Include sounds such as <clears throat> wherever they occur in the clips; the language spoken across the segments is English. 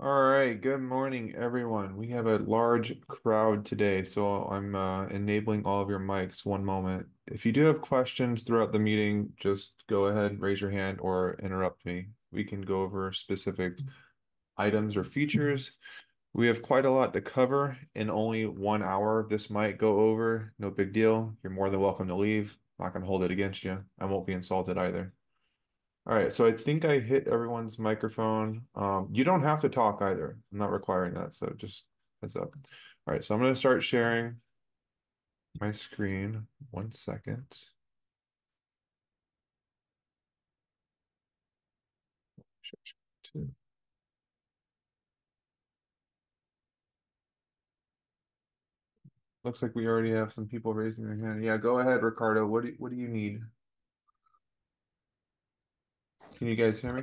All right, good morning, everyone. We have a large crowd today, so I'm uh, enabling all of your mics one moment. If you do have questions throughout the meeting, just go ahead, raise your hand, or interrupt me. We can go over specific items or features. We have quite a lot to cover in only one hour. This might go over, no big deal. You're more than welcome to leave. I'm not going to hold it against you. I won't be insulted either. All right, so I think I hit everyone's microphone. Um, you don't have to talk either. I'm not requiring that, so just heads up. All right, so I'm going to start sharing my screen. One second. Two. Looks like we already have some people raising their hand. Yeah, go ahead, Ricardo. What do what do you need? Can you guys hear me?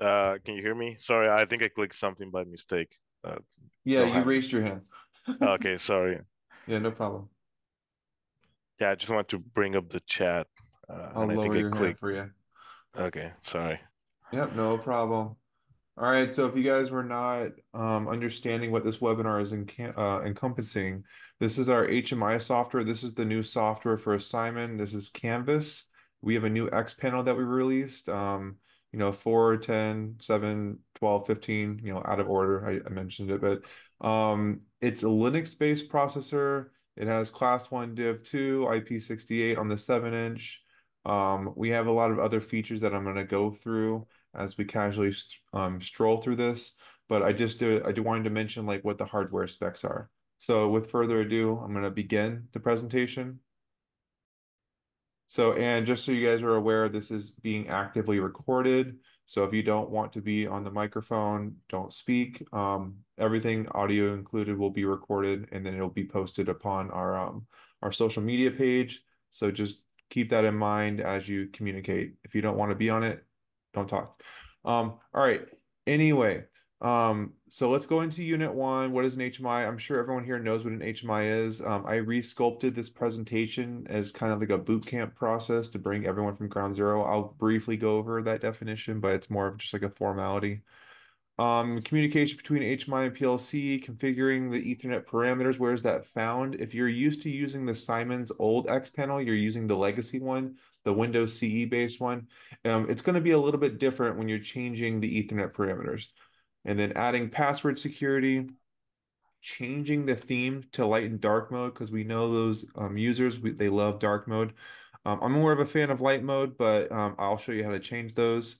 Uh, can you hear me? Sorry, I think I clicked something by mistake. Uh, Yeah, you have. raised your hand. <laughs> Okay, sorry. Yeah, no problem. Yeah, I just want to bring up the chat, uh, I'll and I think I your hand clicked. for you. Okay, sorry. Yep, no problem. All right, so if you guys were not um, understanding what this webinar is uh, encompassing, this is our HMI software. This is the new software for CIMON. This is Canvas. We have a new X panel that we released. Um, you know, 4, 10, 7, 12, 15, you know, out of order. I, I mentioned it, but um, it's a Linux-based processor. It has class 1 Div 2, IP68 on the 7 inch. Um, we have a lot of other features that I'm going to go through as we casually um, stroll through this, but I just I do wanted to mention like what the hardware specs are. So with further ado, I'm going to begin the presentation. So, and just so you guys are aware, this is being actively recorded. So if you don't want to be on the microphone, don't speak. Um, everything audio included will be recorded and then it'll be posted upon our um, our social media page. So just keep that in mind as you communicate. If you don't want to be on it, don't talk. Um, all right. Anyway, um, so let's go into unit one. What is an HMI? I'm sure everyone here knows what an HMI is. Um, I resculpted this presentation as kind of like a boot camp process to bring everyone from ground zero. I'll briefly go over that definition, but it's more of just like a formality. Um, communication between HMI and PLC, configuring the Ethernet parameters. Where is that found? If you're used to using the CIMON's old X panel, you're using the legacy one, the Windows CE based one. Um, it's going to be a little bit different when you're changing the Ethernet parameters. And then adding password security, changing the theme to light and dark mode because we know those um, users, we, they love dark mode. Um, I'm more of a fan of light mode, but um, I'll show you how to change those.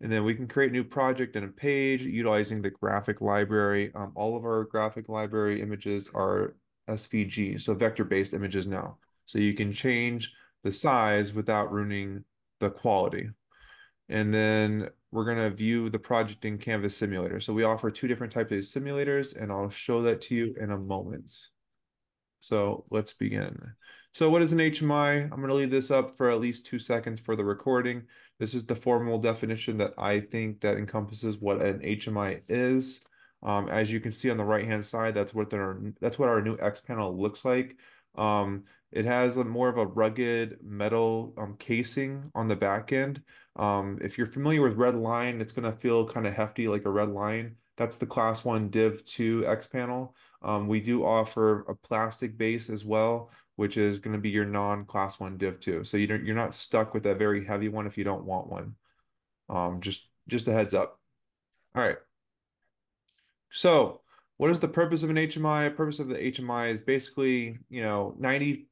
And then we can create a new project and a page utilizing the graphic library. Um, all of our graphic library images are SVG, so vector-based images now. So you can change the size without ruining the quality. And then we're going to view the project in Canvas Simulator. So we offer two different types of simulators, and I'll show that to you in a moment. So let's begin. So what is an HMI? I'm going to leave this up for at least two seconds for the recording. This is the formal definition that I think that encompasses what an HMI is. Um, as you can see on the right-hand side, that's what that's what our new X panel looks like. Um, it has a more of a rugged metal um, casing on the back end. Um, if you're familiar with Red Lion, it's going to feel kind of hefty like a Red Lion. That's the Class 1 Div 2 X panel. Um, we do offer a plastic base as well, which is going to be your non-Class 1 Div 2. So you don't, you're not stuck with that very heavy one if you don't want one. Um, just just a heads up. All right. So what is the purpose of an HMI? The purpose of the HMI is basically, you know, 90%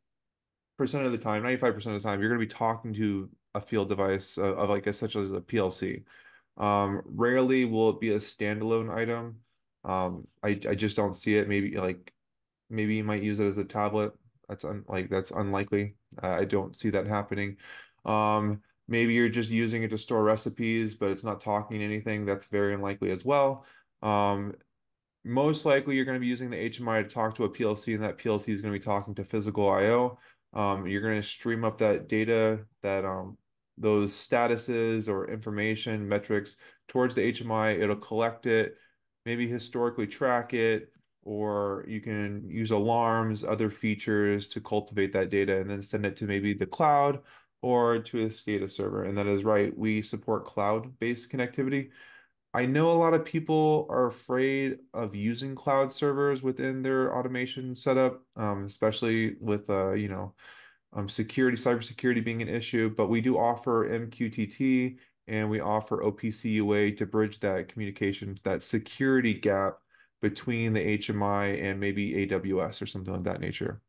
of the time, 95% of the time, you're going to be talking to a field device of, of like a, such as a PLC. Um, rarely will it be a standalone item. Um, I, I just don't see it. Maybe like maybe you might use it as a tablet. That's un like that's unlikely. Uh, I don't see that happening. Um, maybe you're just using it to store recipes, but it's not talking anything. That's very unlikely as well. Um, most likely you're going to be using the HMI to talk to a PLC, and that PLC is going to be talking to physical I/O. Um, you're going to stream up that data, that um, those statuses or information metrics towards the HMI. It'll collect it, maybe historically track it, or you can use alarms, other features to cultivate that data and then send it to maybe the cloud or to a SCADA server. And that is right, we support cloud-based connectivity. I know a lot of people are afraid of using cloud servers within their automation setup, um, especially with uh, you know, um, security, cybersecurity being an issue. But we do offer MQTT and we offer OPC UA to bridge that communication, that security gap between the HMI and maybe AWS or something of that nature.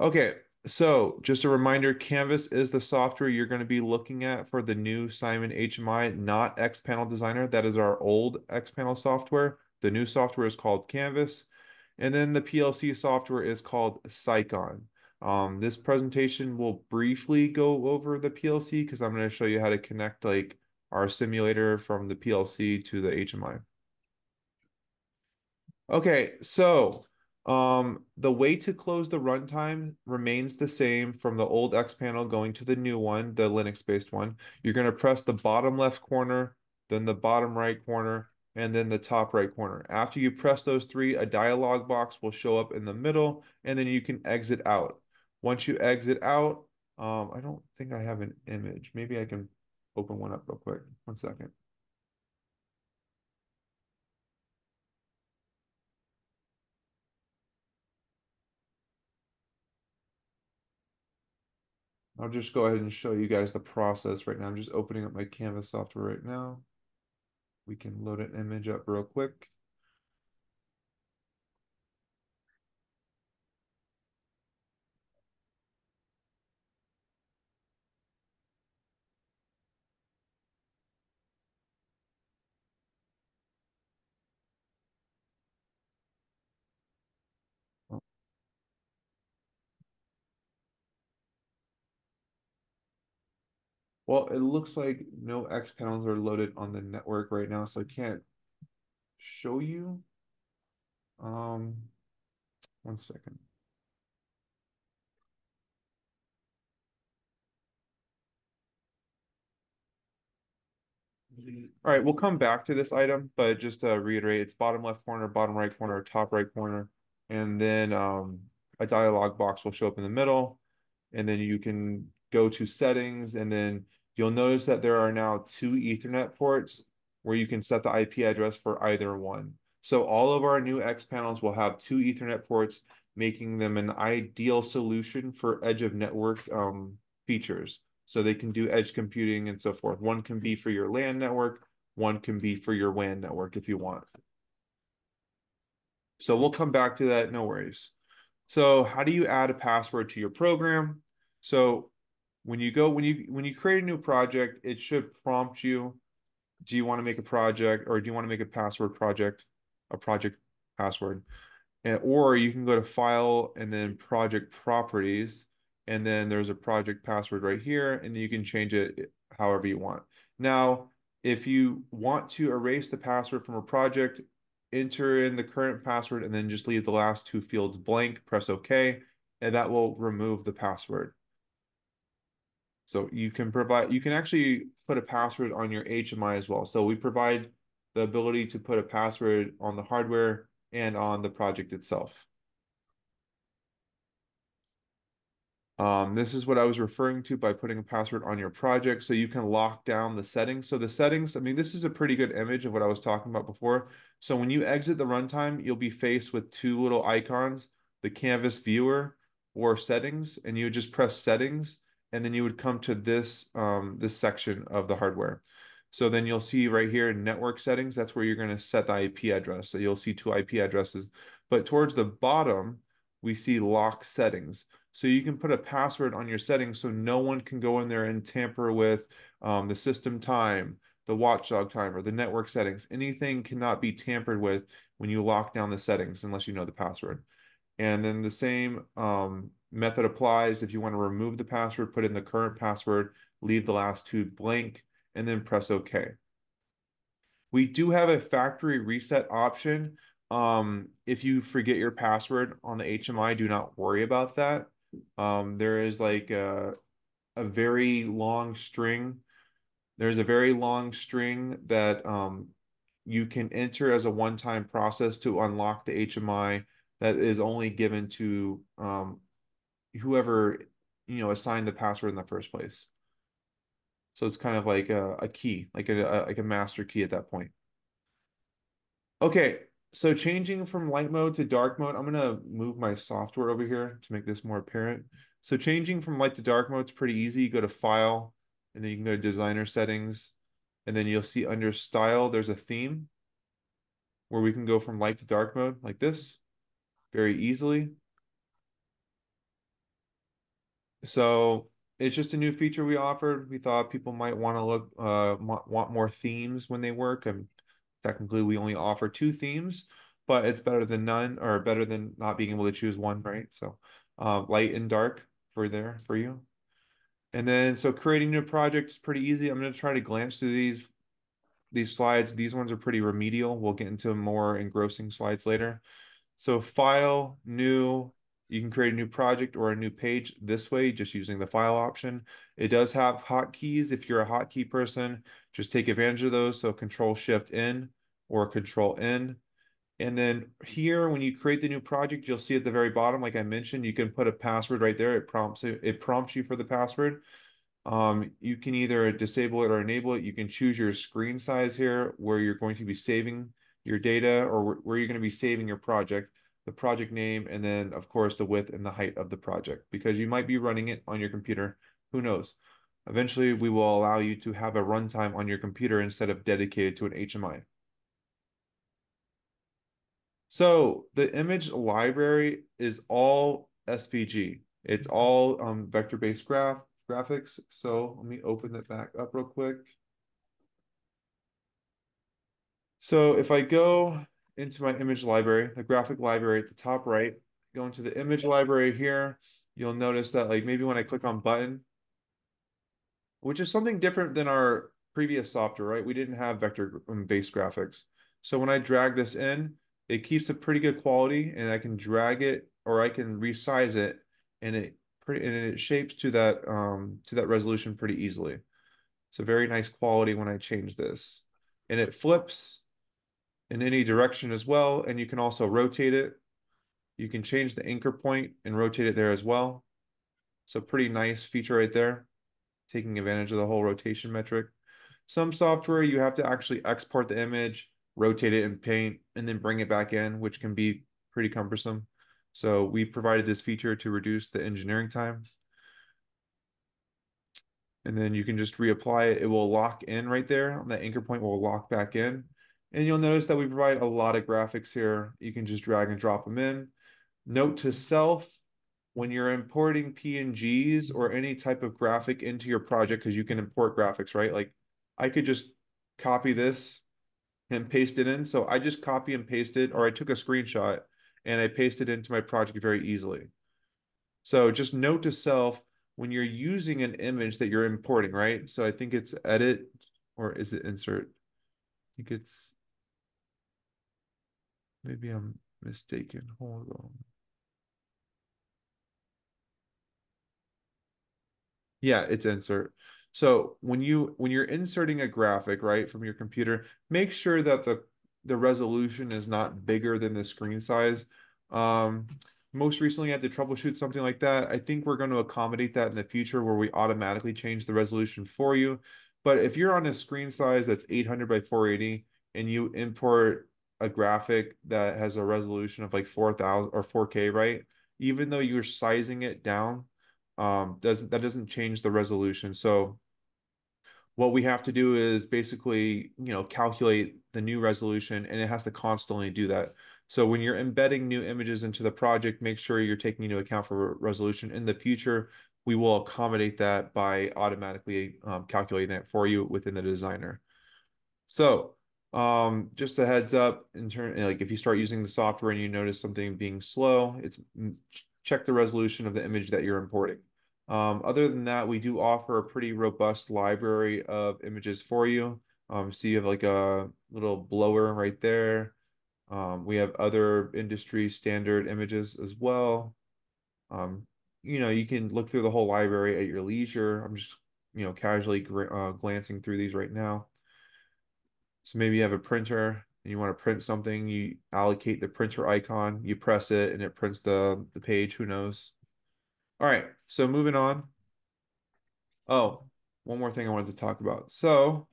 Okay, so just a reminder, Canvas is the software you're going to be looking at for the new CIMON HMI, not xPanel Designer. That is our old xPanel software. The new software is called Canvas. And then the PLC software is called CICON. Um, this presentation will briefly go over the PLC because I'm going to show you how to connect like our simulator from the PLC to the HMI. Okay, so um, the way to close the runtime remains the same from the old X panel going to the new one, the Linux-based one. You're going to press the bottom left corner, then the bottom right corner, and then the top right corner. After you press those three, a dialog box will show up in the middle, and then you can exit out. Once you exit out, um, I don't think I have an image. Maybe I can open one up real quick. One second. I'll just go ahead and show you guys the process right now. I'm just opening up my Canvas software right now. We can load an image up real quick. Well, it looks like no xPanels are loaded on the network right now, so I can't show you. Um, one second. All right, we'll come back to this item, but just to reiterate, it's bottom left corner, bottom right corner, top right corner, and then um, a dialog box will show up in the middle, and then you can go to settings, and then you'll notice that there are now two Ethernet ports where you can set the IP address for either one. So all of our new X panels will have two Ethernet ports, making them an ideal solution for edge of network um, features. So they can do edge computing and so forth. One can be for your LAN network, one can be for your WAN network if you want. So we'll come back to that, no worries. So how do you add a password to your program? So when you go when you when you create a new project, it should prompt you, do you want to make a project or do you want to make a password project, a project password? And, or you can go to file and then project properties and then there's a project password right here and you can change it however you want. Now, if you want to erase the password from a project, enter in the current password and then just leave the last two fields blank, press OK, and that will remove the password. So you can provide, you can actually put a password on your HMI as well. So we provide the ability to put a password on the hardware and on the project itself. Um, this is what I was referring to by putting a password on your project so you can lock down the settings. So the settings, I mean, this is a pretty good image of what I was talking about before. So when you exit the runtime, you'll be faced with two little icons, the canvas viewer or settings, and you just press settings, and then you would come to this, um, this section of the hardware. So then you'll see right here, in network settings, that's where you're gonna set the IP address. So you'll see two IP addresses. But towards the bottom, we see lock settings. So you can put a password on your settings so no one can go in there and tamper with um, the system time, the watchdog timer, the network settings. Anything cannot be tampered with when you lock down the settings unless you know the password. And then the same um, method applies if you want to remove the password, put in the current password, leave the last two blank, and then press OK. We do have a factory reset option. Um, if you forget your password on the HMI, do not worry about that. Um, there is like a, a very long string. There's a very long string that um, you can enter as a one-time process to unlock the HMI that is only given to um, whoever you know assigned the password in the first place. So it's kind of like a, a key, like a, a like a master key at that point. Okay, so changing from light mode to dark mode, I'm gonna move my software over here to make this more apparent. So changing from light to dark mode is pretty easy. You go to File, and then you can go to Designer Settings, and then you'll see under Style, there's a theme where we can go from light to dark mode like this very easily. So it's just a new feature we offered. We thought people might want to look uh want more themes when they work. And technically we only offer two themes, but it's better than none or better than not being able to choose one, right? So uh, light and dark for there for you. And then so creating new projects is pretty easy. I'm going to try to glance through these these slides. These ones are pretty remedial. We'll get into more engrossing slides later. So file, new, you can create a new project or a new page this way, just using the file option. It does have hotkeys. If you're a hotkey person, just take advantage of those. So control shift in or control N. And then here, when you create the new project, you'll see at the very bottom, like I mentioned, you can put a password right there. It prompts it, it prompts you for the password. Um, you can either disable it or enable it. You can choose your screen size here, where you're going to be saving your data or where you're going to be saving your project the project name, and then of course the width and the height of the project because you might be running it on your computer. Who knows? Eventually, we will allow you to have a runtime on your computer instead of dedicated to an HMI. So the image library is all SVG. It's all um, vector-based graph graphics. So let me open that back up real quick. So if I go into my image library, the graphic library at the top right, go into the image library here, you'll notice that like maybe when I click on button, which is something different than our previous software, right? We didn't have vector um, graphics. So when I drag this in, it keeps a pretty good quality and I can drag it or I can resize it and it pretty and it shapes to that um to that resolution pretty easily. So very nice quality when I change this. And it flips in any direction as well. And you can also rotate it. You can change the anchor point and rotate it there as well. So pretty nice feature right there, taking advantage of the whole rotation metric. Some software, you have to actually export the image, rotate it in paint, and then bring it back in, which can be pretty cumbersome. So we provided this feature to reduce the engineering time. And then you can just reapply it. It will lock in right there. The anchor point will lock back in. And you'll notice that we provide a lot of graphics here. You can just drag and drop them in. Note to self, when you're importing PNGs or any type of graphic into your project, because you can import graphics, right? Like I could just copy this and paste it in. So I just copy and pasted, or I took a screenshot and I pasted it into my project very easily. So just note to self when you're using an image that you're importing, right? So I think it's edit or is it insert? I think it's Maybe I'm mistaken. Hold on. Yeah, it's insert. So when you when you're inserting a graphic, right, from your computer, make sure that the the resolution is not bigger than the screen size. Um, most recently I had to troubleshoot something like that. I think we're going to accommodate that in the future where we automatically change the resolution for you. But if you're on a screen size that's 800 by 480 and you import a graphic that has a resolution of like 4000 or 4K, right? Even though you're sizing it down, um, doesn't that doesn't change the resolution. So what we have to do is basically, you know, calculate the new resolution and it has to constantly do that. So when you're embedding new images into the project, make sure you're taking into account for resolution. In the future, we will accommodate that by automatically um, calculating that for you within the designer. So um, just a heads up in turn, like if you start using the software and you notice something being slow, it's check the resolution of the image that you're importing. Um, other than that, we do offer a pretty robust library of images for you. Um, so you have like a little blower right there. Um, we have other industry standard images as well. Um, you know, you can look through the whole library at your leisure. I'm just, you know, casually uh, glancing through these right now. So maybe you have a printer and you want to print something, you allocate the printer icon, you press it and it prints the, the page, who knows? All right, so moving on. Oh, one more thing I wanted to talk about. So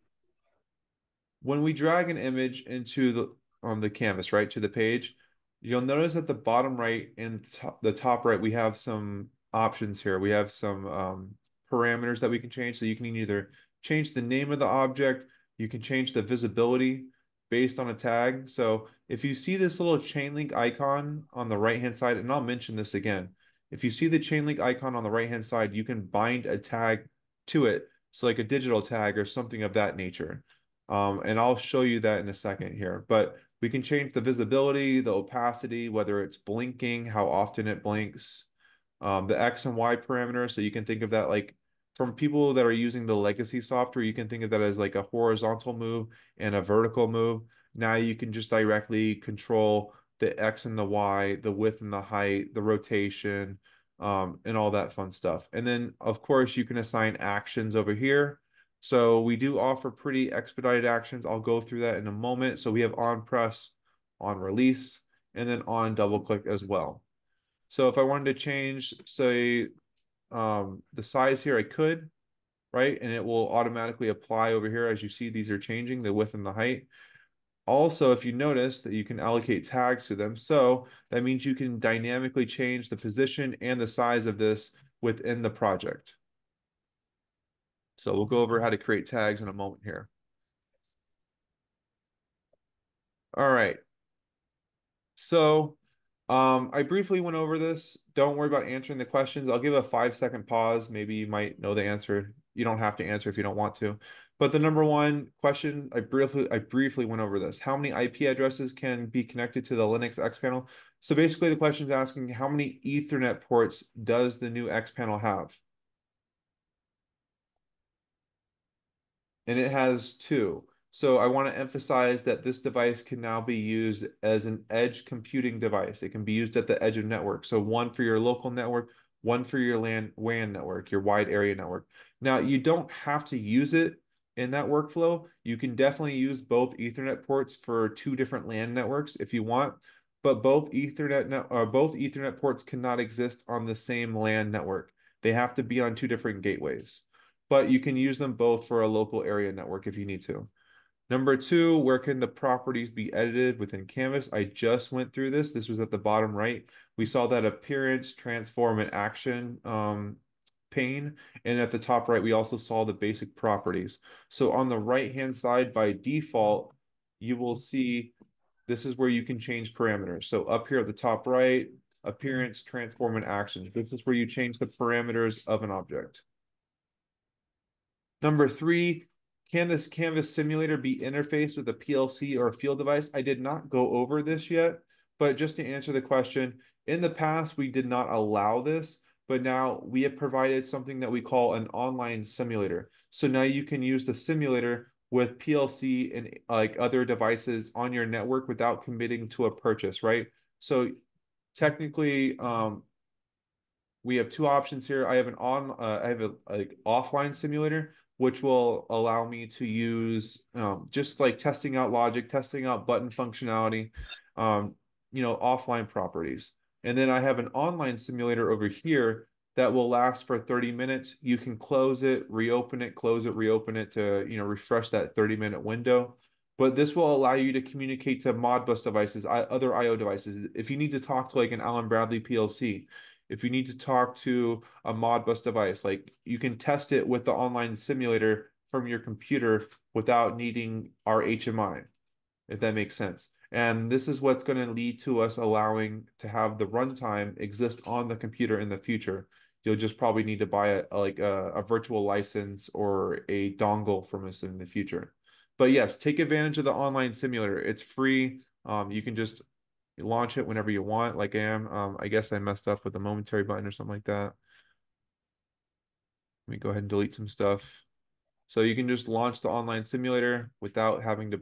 when we drag an image into the on the canvas, right, to the page, you'll notice at the bottom right and the top right, we have some options here. We have some um, parameters that we can change. So you can either change the name of the object, you can change the visibility based on a tag. So if you see this little chain link icon on the right hand side, and I'll mention this again, if you see the chain link icon on the right hand side, you can bind a tag to it. So like a digital tag or something of that nature. Um, and I'll show you that in a second here. But we can change the visibility, the opacity, whether it's blinking, how often it blinks, um, the X and Y parameters. So you can think of that like from people that are using the legacy software, you can think of that as like a horizontal move and a vertical move. Now you can just directly control the X and the Y, the width and the height, the rotation, um, and all that fun stuff. And then, of course, you can assign actions over here. So we do offer pretty expedited actions. I'll go through that in a moment. So we have on press, on release, and then on double click as well. So if I wanted to change, say, um, the size here, I could, right? And it will automatically apply over here. As you see, these are changing the width and the height. Also, if you notice that you can allocate tags to them, so that means you can dynamically change the position and the size of this within the project. So we'll go over how to create tags in a moment here. All right. So um, I briefly went over this. Don't worry about answering the questions. I'll give a five second pause. Maybe you might know the answer. You don't have to answer if you don't want to. But the number one question, I briefly I briefly went over this. How many IP addresses can be connected to the Linux X panel? So basically the question is asking how many Ethernet ports does the new X panel have? And it has two. So I want to emphasize that this device can now be used as an edge computing device. It can be used at the edge of network. So one for your local network, one for your LAN WAN network, your wide area network. Now you don't have to use it in that workflow. You can definitely use both Ethernet ports for two different LAN networks if you want, but both Ethernet net, uh, both Ethernet ports cannot exist on the same LAN network. They have to be on two different gateways, but you can use them both for a local area network if you need to. Number two, where can the properties be edited within Canvas? I just went through this. This was at the bottom right. We saw that appearance, transform, and action um, pane. And at the top right, we also saw the basic properties. So on the right-hand side, by default, you will see this is where you can change parameters. So up here at the top right, appearance, transform, and actions. This is where you change the parameters of an object. Number three, can this Canvas simulator be interfaced with a PLC or a field device? I did not go over this yet, but just to answer the question, in the past, we did not allow this, but now we have provided something that we call an online simulator. So now you can use the simulator with PLC and like other devices on your network without committing to a purchase, right? So technically, um, we have two options here. I have an on, uh, I have a like offline simulator, which will allow me to use um, just like testing out logic, testing out button functionality, um, you know, offline properties. And then I have an online simulator over here that will last for 30 minutes. You can close it, reopen it, close it, reopen it to, you know, refresh that 30 minute window. But this will allow you to communicate to Modbus devices, other IO devices. If you need to talk to like an Allen Bradley PLC, if you need to talk to a Modbus device, like you can test it with the online simulator from your computer without needing our HMI, if that makes sense. And this is what's going to lead to us allowing to have the runtime exist on the computer in the future. You'll just probably need to buy a, like a, a virtual license or a dongle from us in the future. But yes, take advantage of the online simulator. It's free. Um, you can just launch it whenever you want, like I am. Um, I guess I messed up with the momentary button or something like that. Let me go ahead and delete some stuff. So you can just launch the online simulator without having to,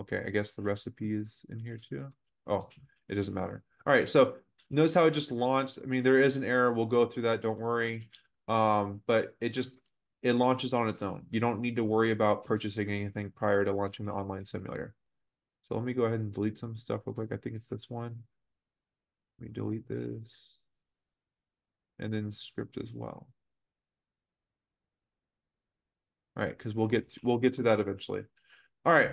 okay, I guess the recipe is in here too. Oh, it doesn't matter. All right, so notice how it just launched. I mean, there is an error. We'll go through that. Don't worry. Um, but it just, it launches on its own. You don't need to worry about purchasing anything prior to launching the online simulator. So let me go ahead and delete some stuff real quick. I think it's this one. Let me delete this. And then script as well. All right, because we'll get, we'll get to that eventually. All right.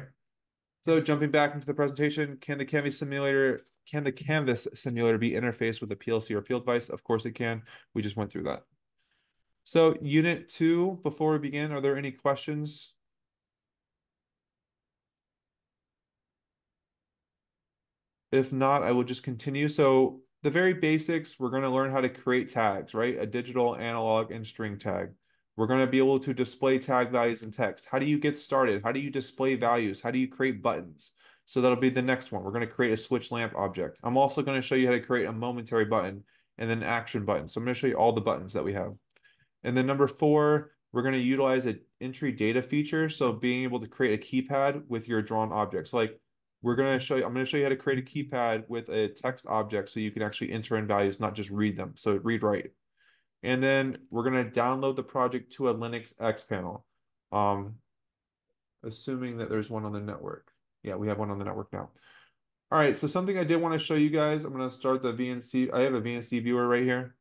So jumping back into the presentation, can the Canvas simulator, can the Canvas simulator be interfaced with a PLC or field device? Of course it can. We just went through that. So unit two, before we begin, are there any questions? If not, I will just continue. So the very basics, we're going to learn how to create tags, right? A digital, analog, and string tag. We're going to be able to display tag values in text. How do you get started? How do you display values? How do you create buttons? So that'll be the next one. We're going to create a switch lamp object. I'm also going to show you how to create a momentary button and then action button. So I'm going to show you all the buttons that we have. And then number four, we're going to utilize an entry data feature. So being able to create a keypad with your drawn objects. Like we're going to show you, I'm going to show you how to create a keypad with a text object so you can actually enter in values, not just read them. So read write. And then we're going to download the project to a Linux X panel. Um, assuming that there's one on the network. Yeah, we have one on the network now. All right, so something I did want to show you guys, I'm going to start the VNC. I have a VNC viewer right here.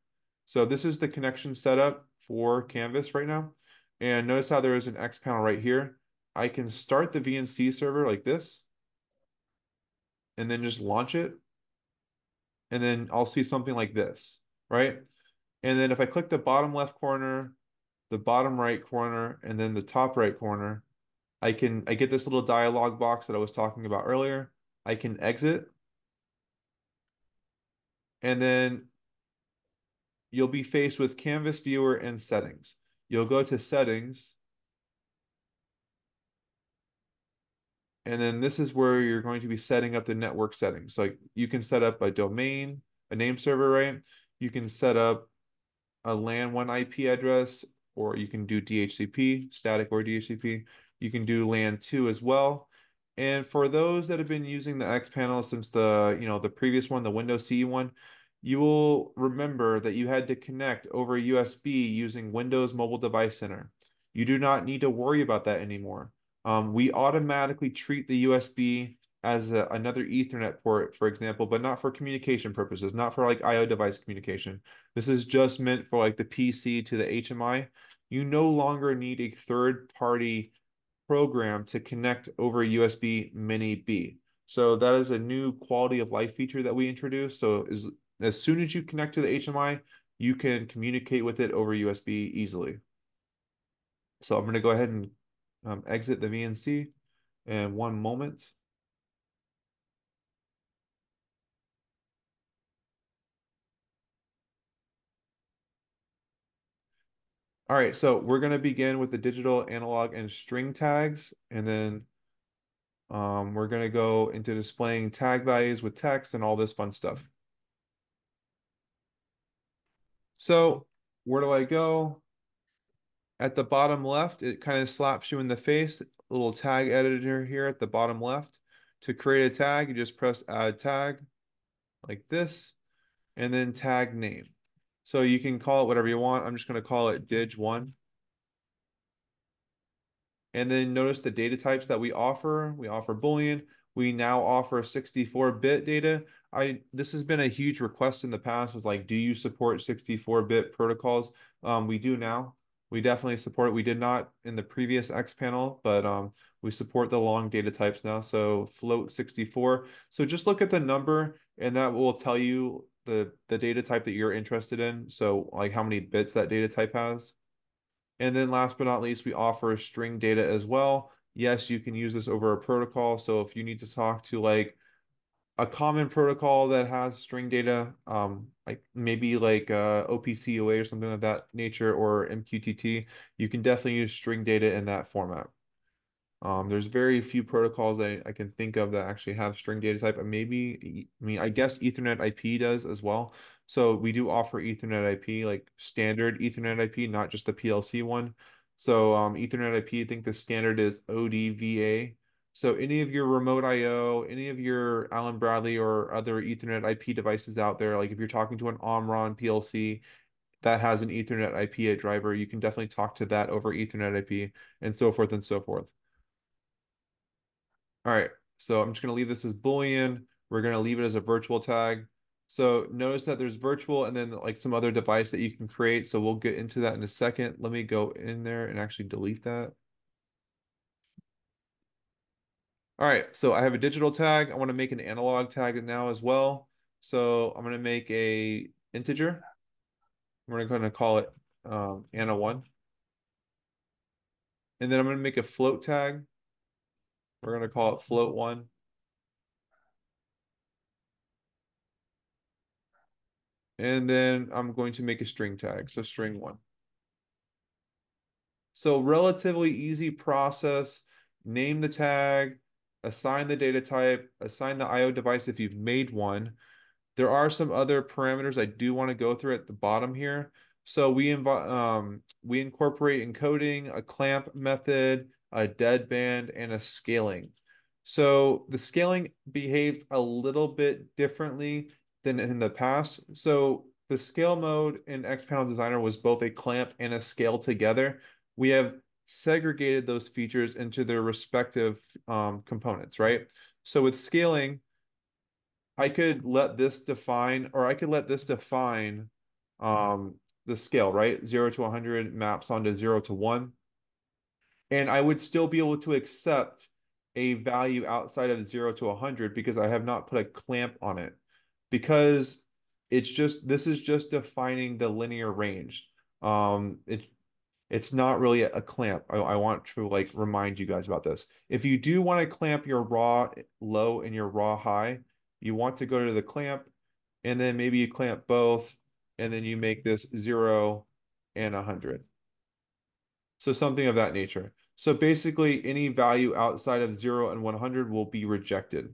So this is the connection setup for Canvas right now. And notice how there is an X panel right here. I can start the VNC server like this and then just launch it. And then I'll see something like this, right? And then if I click the bottom left corner, the bottom right corner, and then the top right corner, I can I get this little dialog box that I was talking about earlier. I can exit. And then you'll be faced with Canvas Viewer and Settings. You'll go to Settings. And then this is where you're going to be setting up the network settings. So you can set up a domain, a name server, right? You can set up a LAN 1 IP address, or you can do DHCP, static or DHCP. You can do LAN 2 as well. And for those that have been using the X panel since the, you know, the previous one, the Windows CE one, you will remember that you had to connect over USB using Windows Mobile Device Center. You do not need to worry about that anymore. Um, we automatically treat the USB as a, another Ethernet port, for example, but not for communication purposes, not for like IO device communication. This is just meant for like the PC to the HMI. You no longer need a third party program to connect over USB Mini B. So that is a new quality of life feature that we introduced. So as, as soon as you connect to the HMI, you can communicate with it over USB easily. So I'm going to go ahead and um, exit the VNC in one moment. All right, so we're going to begin with the digital, analog, and string tags, and then um, we're going to go into displaying tag values with text and all this fun stuff. So where do I go? At the bottom left, it kind of slaps you in the face, little tag editor here at the bottom left. To create a tag, you just press add tag like this, and then tag name. So you can call it whatever you want. I'm just going to call it dig1. And then notice the data types that we offer. We offer Boolean. We now offer 64-bit data. I this has been a huge request in the past. Is like, do you support 64-bit protocols? Um, we do now. We definitely support. We did not in the previous X panel, but um, we support the long data types now. So float 64. So just look at the number, and that will tell you the the data type that you're interested in. So like how many bits that data type has. And then last but not least, we offer string data as well. Yes, you can use this over a protocol. So if you need to talk to like a common protocol that has string data, um, like maybe like uh, OPC or something of that nature, or MQTT, you can definitely use string data in that format. Um, there's very few protocols that I, can think of that actually have string data type. And maybe, I mean, I guess Ethernet IP does as well. So we do offer Ethernet IP, like standard Ethernet IP, not just the PLC one. So um, Ethernet IP, I think the standard is ODVA. So any of your remote IO, any of your Allen Bradley or other Ethernet IP devices out there, like if you're talking to an Omron PLC that has an Ethernet IP driver, you can definitely talk to that over Ethernet IP and so forth and so forth. All right, so I'm just going to leave this as Boolean. We're going to leave it as a virtual tag. So notice that there's virtual and then like some other device that you can create. So we'll get into that in a second. Let me go in there and actually delete that. All right, so I have a digital tag. I want to make an analog tag now as well. So I'm going to make a integer. We're going to call it um, ANA1. And then I'm going to make a float tag. We're going to call it float1. And then I'm going to make a string tag, so string one. So relatively easy process. Name the tag, assign the data type, assign the IO device if you've made one. There are some other parameters I do want to go through at the bottom here. So we um, we incorporate encoding, a clamp method, a deadband, and a scaling. So the scaling behaves a little bit differently than in the past. So the scale mode in xPanel Designer was both a clamp and a scale together. We have segregated those features into their respective um, components, right? So with scaling, I could let this define, or I could let this define um, the scale, right? Zero to 100 maps onto zero to one. And I would still be able to accept a value outside of zero to 100 because I have not put a clamp on it because it's just, this is just defining the linear range. Um, it, it's not really a clamp. I, I want to like remind you guys about this. If you do want to clamp your raw low and your raw high, you want to go to the clamp and then maybe you clamp both and then you make this zero and a hundred. So something of that nature. So basically any value outside of zero and 100 will be rejected.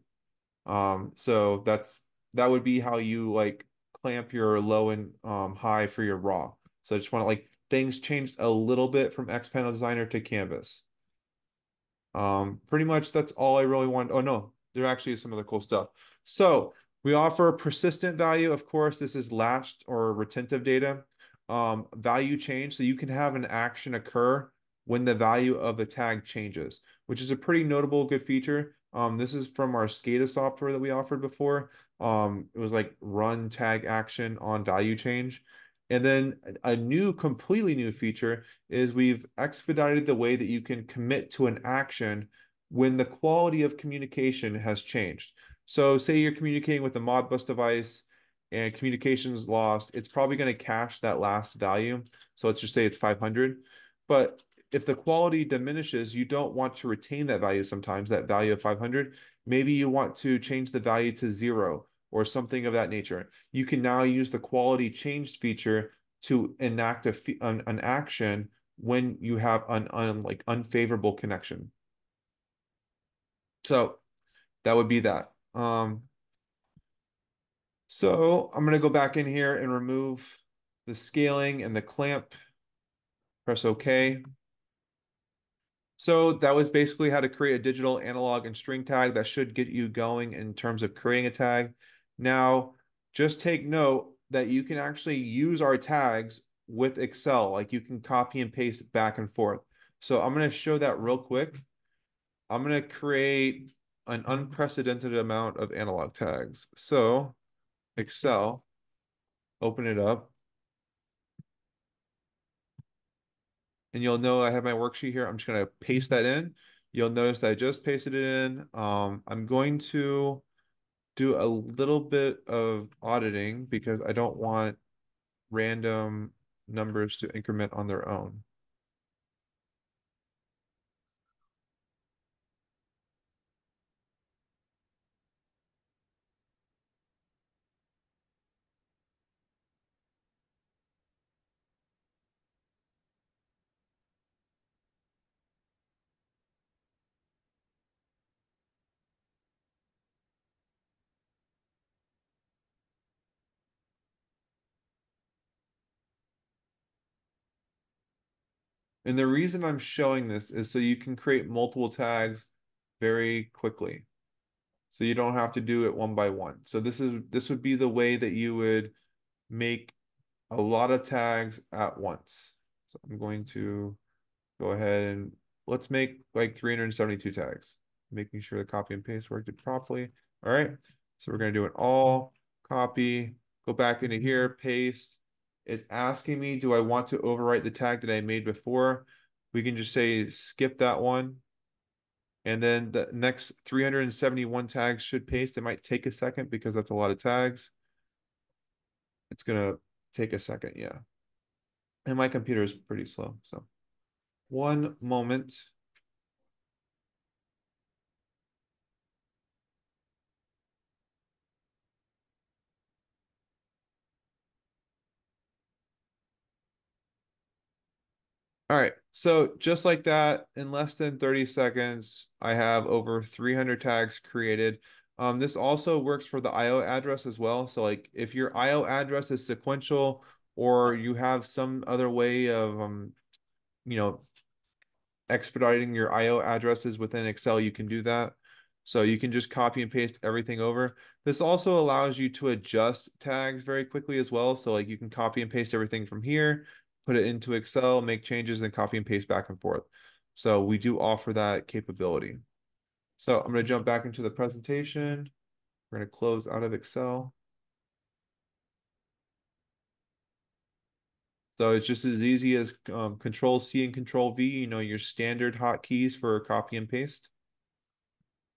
Um, so that's, that would be how you like clamp your low and um, high for your raw. So I just want to like things changed a little bit from X Panel Designer to Canvas. Um, pretty much that's all I really want. Oh no, there actually is some other cool stuff. So we offer persistent value. Of course, this is latched or retentive data. Um, value change, so you can have an action occur when the value of the tag changes, which is a pretty notable good feature. Um, this is from our SCADA software that we offered before. Um, it was like run tag action on value change. And then a new, completely new feature is we've expedited the way that you can commit to an action when the quality of communication has changed. So say you're communicating with a Modbus device and communication is lost, it's probably going to cache that last value. So let's just say it's 500. But if the quality diminishes, you don't want to retain that value sometimes, that value of 500. Maybe you want to change the value to zero or something of that nature. You can now use the quality changed feature to enact a, an, an action when you have an un, like unfavorable connection. So that would be that. Um, so I'm going to go back in here and remove the scaling and the clamp. Press OK. So that was basically how to create a digital analog and string tag that should get you going in terms of creating a tag. Now, just take note that you can actually use our tags with Excel. Like you can copy and paste back and forth. So I'm going to show that real quick. I'm going to create an unprecedented amount of analog tags. So Excel, open it up. And you'll know I have my worksheet here. I'm just going to paste that in. You'll notice that I just pasted it in. Um, I'm going to do a little bit of auditing because I don't want random numbers to increment on their own. And the reason I'm showing this is so you can create multiple tags very quickly. So you don't have to do it one by one. So this is this would be the way that you would make a lot of tags at once. So I'm going to go ahead and let's make like 372 tags, making sure the copy and paste worked it properly. All right. So we're going to do an all copy, go back into here, paste, it's asking me, do I want to overwrite the tag that I made before? We can just say skip that one And then the next 371 tags should paste. It might take a second because that's a lot of tags. It's gonna take a second, yeah. And my computer is pretty slow, so one moment. All right, so just like that, in less than 30 seconds, I have over 300 tags created. Um, this also works for the IO address as well. So like if your IO address is sequential or you have some other way of, um, you know, expediting your IO addresses within Excel, you can do that. So you can just copy and paste everything over. This also allows you to adjust tags very quickly as well. So like you can copy and paste everything from here put it into Excel, make changes, and copy and paste back and forth. So we do offer that capability. So I'm going to jump back into the presentation. We're going to close out of Excel. So it's just as easy as um, Control C and Control V, you know, your standard hotkeys for copy and paste.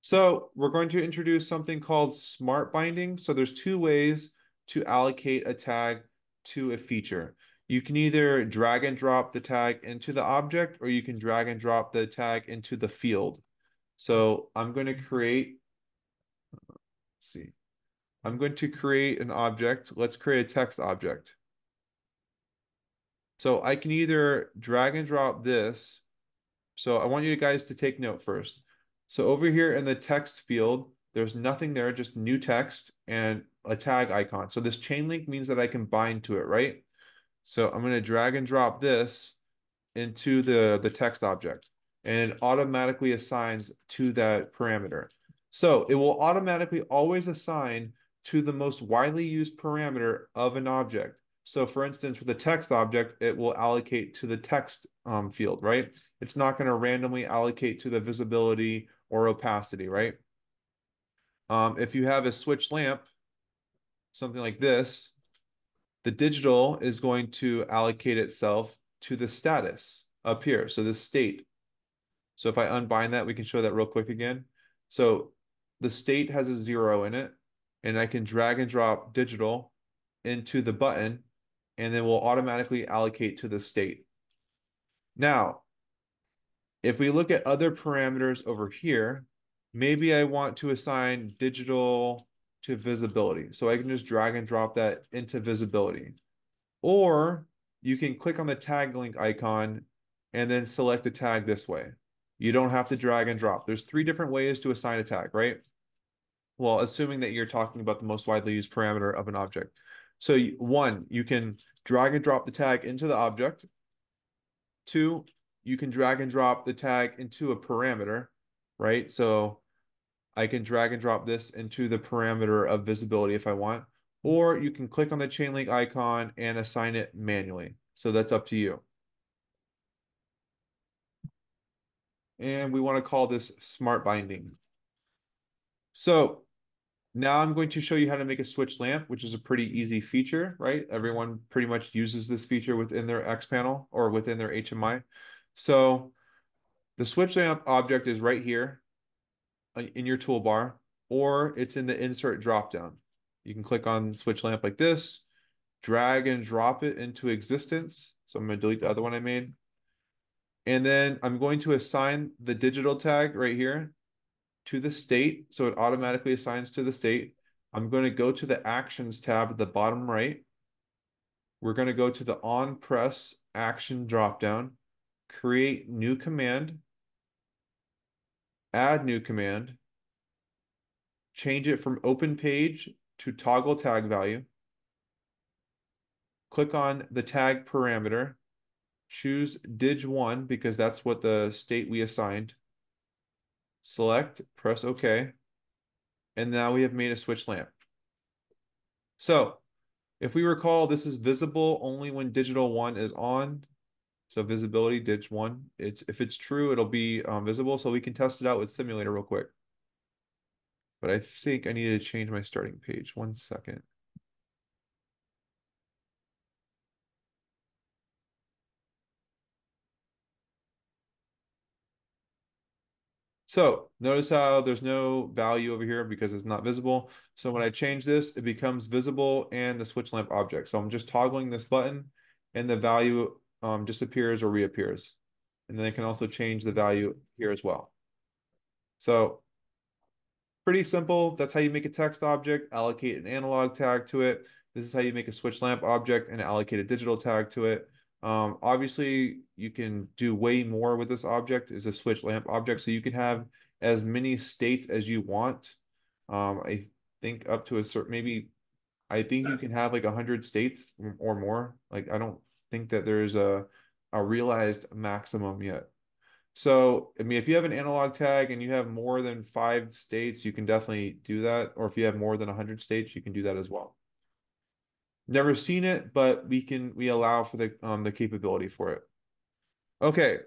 So we're going to introduce something called smart binding. So there's two ways to allocate a tag to a feature you can either drag and drop the tag into the object or you can drag and drop the tag into the field. So I'm going to create, see, I'm going to create an object. Let's create a text object. So I can either drag and drop this. So I want you guys to take note first. So over here in the text field, there's nothing there, just new text and a tag icon. So this chain link means that I can bind to it, right? So I'm going to drag and drop this into the, the text object and it automatically assigns to that parameter. So it will automatically always assign to the most widely used parameter of an object. So for instance, with a text object, it will allocate to the text um, field, right? It's not going to randomly allocate to the visibility or opacity, right? Um, if you have a switch lamp, something like this, the digital is going to allocate itself to the status up here. So the state. So if I unbind that, we can show that real quick again. So the state has a zero in it, and I can drag and drop digital into the button, and then we'll automatically allocate to the state. Now, if we look at other parameters over here, maybe I want to assign digital to visibility. So I can just drag and drop that into visibility. Or you can click on the tag link icon and then select a tag this way. You don't have to drag and drop. There's three different ways to assign a tag, right? Well, assuming that you're talking about the most widely used parameter of an object. So one, you can drag and drop the tag into the object. Two, you can drag and drop the tag into a parameter, right? So I can drag and drop this into the parameter of visibility if I want, or you can click on the chain link icon and assign it manually. So that's up to you. And we want to call this smart binding. So now I'm going to show you how to make a switch lamp, which is a pretty easy feature, right? Everyone pretty much uses this feature within their X panel or within their HMI. So the switch lamp object is right here. Uh, in your toolbar, or it's in the insert dropdown. You can click on switch lamp like this, drag and drop it into existence. So I'm going to delete the other one I made. And then I'm going to assign the digital tag right here to the state. So it automatically assigns to the state. I'm going to go to the actions tab at the bottom right. We're going to go to the on press action dropdown, create new command add new command, change it from open page to toggle tag value, click on the tag parameter, choose dig1 because that's what the state we assigned, select, press OK, and now we have made a switch lamp. So if we recall, this is visible only when digital one is on. So visibility ditch one. It's if it's true, it'll be um, visible. So we can test it out with simulator real quick. But I think I need to change my starting page. One second. So notice how there's no value over here because it's not visible. So when I change this, it becomes visible and the switch lamp object. So I'm just toggling this button and the value um, disappears or reappears. And then it can also change the value here as well. So pretty simple. That's how you make a text object, allocate an analog tag to it. This is how you make a switch lamp object and allocate a digital tag to it. Um, obviously, you can do way more with this object is a switch lamp object. So you can have as many states as you want. Um, I think up to a certain, maybe, I think you can have like a hundred states or more. Like, I don't think that there's a, a realized maximum yet. So, I mean, if you have an analog tag and you have more than five states, you can definitely do that. Or if you have more than 100 states, you can do that as well. Never seen it, but we can we allow for the um the capability for it. Okay.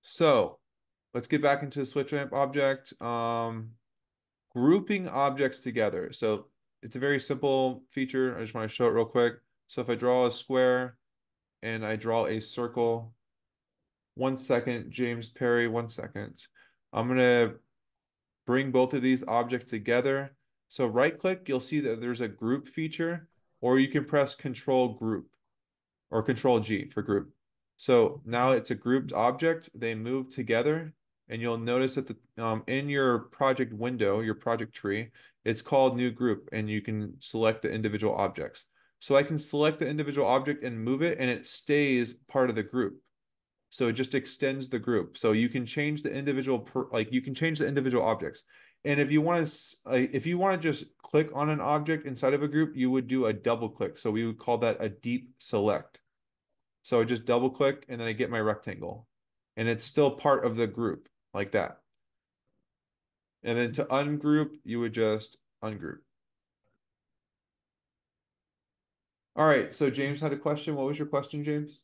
So let's get back into the switch lamp object. Um grouping objects together. So it's a very simple feature. I just want to show it real quick. So if I draw a square and I draw a circle, one second, James Perry, one second. I'm gonna bring both of these objects together so right click, you'll see that there's a group feature, or you can press control group or control G for group. So now it's a grouped object. They move together and you'll notice that the um, in your project window, your project tree, it's called new group and you can select the individual objects. So I can select the individual object and move it and it stays part of the group. So it just extends the group. So you can change the individual, per, like you can change the individual objects. And if you want to, if you want to just click on an object inside of a group, you would do a double click. So we would call that a deep select. So I just double click and then I get my rectangle and it's still part of the group like that. And then to ungroup, you would just ungroup. All right, so James had a question. What was your question, James?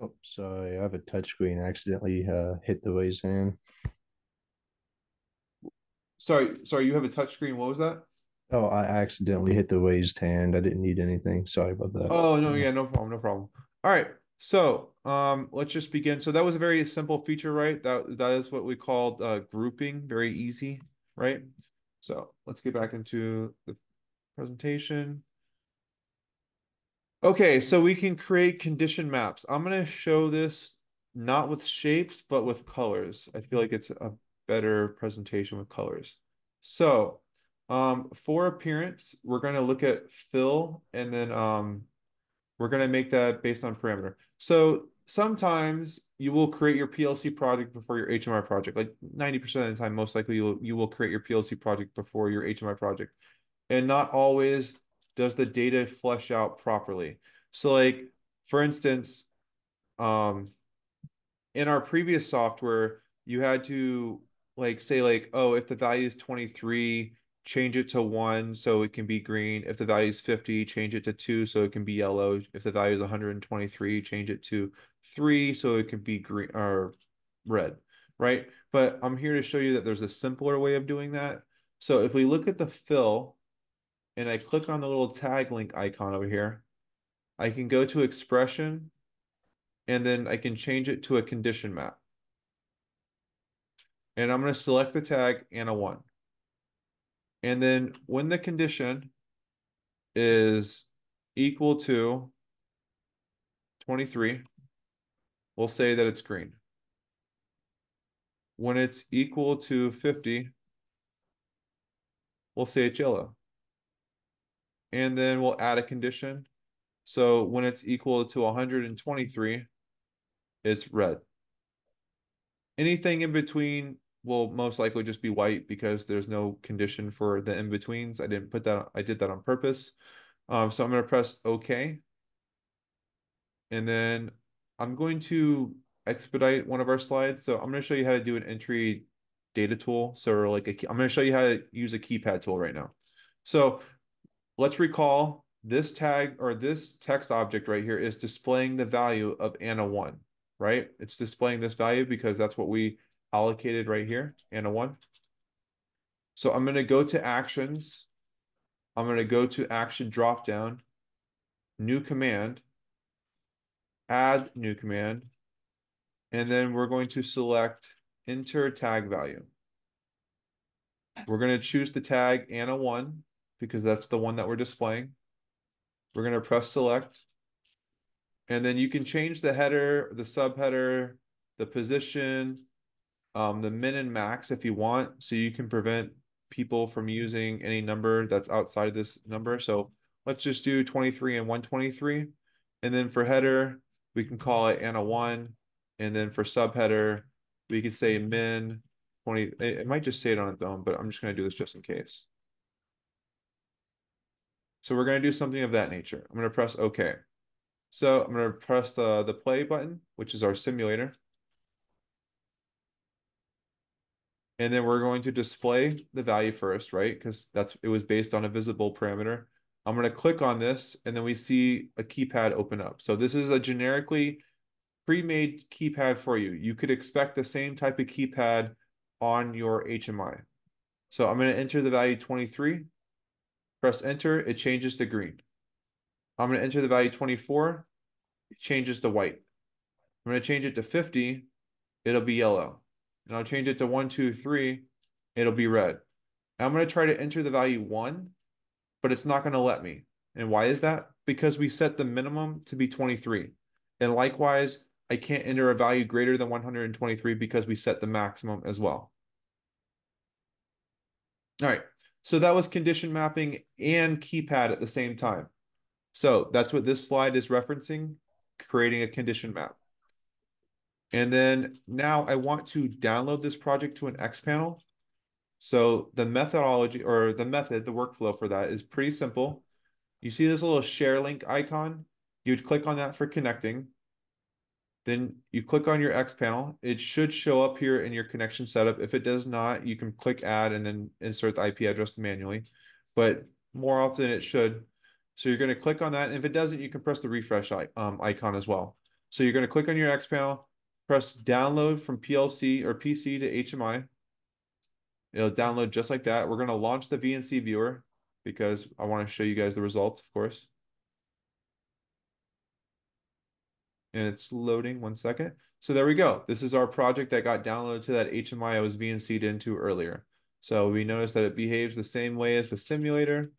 Oh, sorry, I have a touchscreen. accidentally uh, hit the raise hand. Sorry, sorry, you have a touchscreen. What was that? Oh, I accidentally hit the raised hand. I didn't need anything. Sorry about that. Oh no, yeah, no problem, no problem. All right, so um, let's just begin. So that was a very simple feature, right? That that is what we called uh, grouping. Very easy, right? So let's get back into the presentation. Okay, so we can create condition maps. I'm gonna show this not with shapes, but with colors. I feel like it's a better presentation with colors. So um, for appearance, we're going to look at fill and then um, we're going to make that based on parameter. So sometimes you will create your PLC project before your HMI project. Like 90% of the time, most likely you will, you will create your PLC project before your HMI project. And not always does the data flesh out properly. So like, for instance, um, in our previous software, you had to like say like oh if the value is 23 change it to 1 so it can be green. If the value is 50 change it to 2 so it can be yellow. If the value is 123 change it to 3 so it can be green or red right? But i'm here to show you that there's a simpler way of doing that. So if we look at the fill and i click on the little tag link icon over here i can go to expression and then i can change it to a condition map and I'm going to select the tag and a one. And then when the condition is equal to 23, we'll say that it's green. When it's equal to 50, we'll say it's yellow. And then we'll add a condition. So when it's equal to 123, it's red. Anything in between will most likely just be white because there's no condition for the in-betweens. I didn't put that, I did that on purpose. Um, so I'm to press OK. And then I'm going to expedite one of our slides. So I'm going to show you how to do an entry data tool. So like a, I'm to show you how to use a keypad tool right now. So let's recall this tag or this text object right here is displaying the value of ANA 1, right? It's displaying this value because that's what we allocated right here ANA 1. So I'm going to go to actions. I'm going to go to action dropdown, new command, add new command, And then we're going to select enter tag value. We're gonna choose the tag ANA one, because that's the one that we're displaying. We're gonna press select. And then you can change the header, the subheader, the position, um, the min and max if you want, so you can prevent people from using any number that's outside of this number. So let's just do twenty-three and one twenty-three. And then for header, we can call it ANA one. And then for subheader, we could say min twenty, it, it might just say it on its own, but I'm just gonna do this just in case. So we're gonna do something of that nature. I'm gonna press OK. So I'm gonna press the, the play button, which is our simulator. And then we're going to display the value first, right? Because that's it was based on a visible parameter. I'm going to click on this and then we see a keypad open up. So this is a generically pre-made keypad for you. You could expect the same type of keypad on your HMI. So I'm going to enter the value 23, press enter, it changes to green. I'm going to enter the value 24, it changes to white. I'm going to change it to 50, it'll be yellow and I'll change it to one, two, three, it'll be red. I'm going to try to enter the value one, but it's not going to let me. And why is that? Because we set the minimum to be 23. And likewise, I can't enter a value greater than 123 because we set the maximum as well. All right, so that was condition mapping and keypad at the same time. So that's what this slide is referencing, creating a condition map. And then now I want to download this project to an X panel. So the methodology or the method, the workflow for that is pretty simple. You see this little share link icon? You'd click on that for connecting. Then you click on your X panel. It should show up here in your connection setup. If it does not, you can click add and then insert the IP address manually. But more often it should. So you're going to click on that. And if it doesn't, you can press the refresh um, icon as well. So you're going to click on your X panel, press download from PLC or PC to HMI. It'll download just like that. We're going to launch the VNC viewer because I want to show you guys the results, of course. And it's loading one second. So there we go. This is our project that got downloaded to that HMI I was VNC'd into earlier. So we notice that it behaves the same way as the simulator.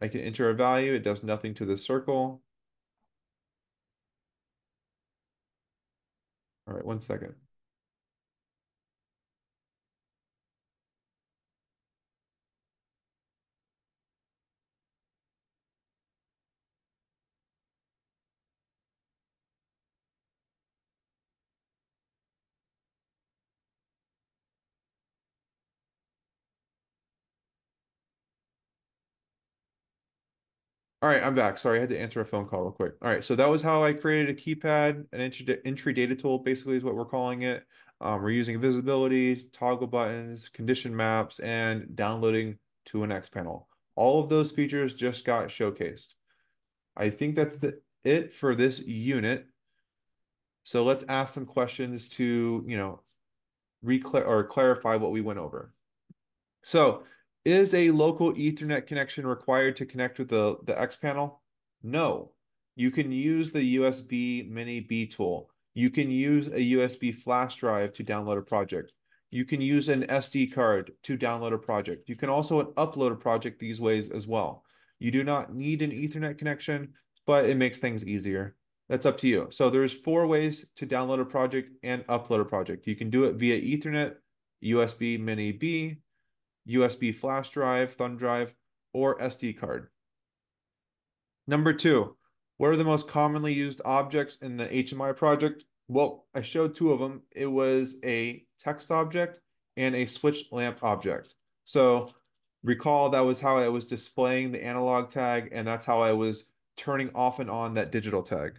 I can enter a value. It does nothing to the circle. All right, one second. All right, I'm back. Sorry, I had to answer a phone call real quick. All right, so that was how I created a keypad, an entry, data tool, basically is what we're calling it. Um, we're using visibility, toggle buttons, condition maps, and downloading to an X panel. All of those features just got showcased. I think that's the, it for this unit. So let's ask some questions to, you know, reclar or clarify what we went over. So is a local Ethernet connection required to connect with the, the X panel? No. You can use the USB Mini B tool. You can use a USB flash drive to download a project. You can use an SD card to download a project. You can also upload a project these ways as well. You do not need an Ethernet connection, but it makes things easier. That's up to you. So there's four ways to download a project and upload a project. You can do it via Ethernet, USB Mini B, USB flash drive, thumb drive, or SD card. Number two, what are the most commonly used objects in the HMI project? Well, I showed two of them. It was a text object and a switch lamp object. So recall that was how I was displaying the analog tag and that's how I was turning off and on that digital tag.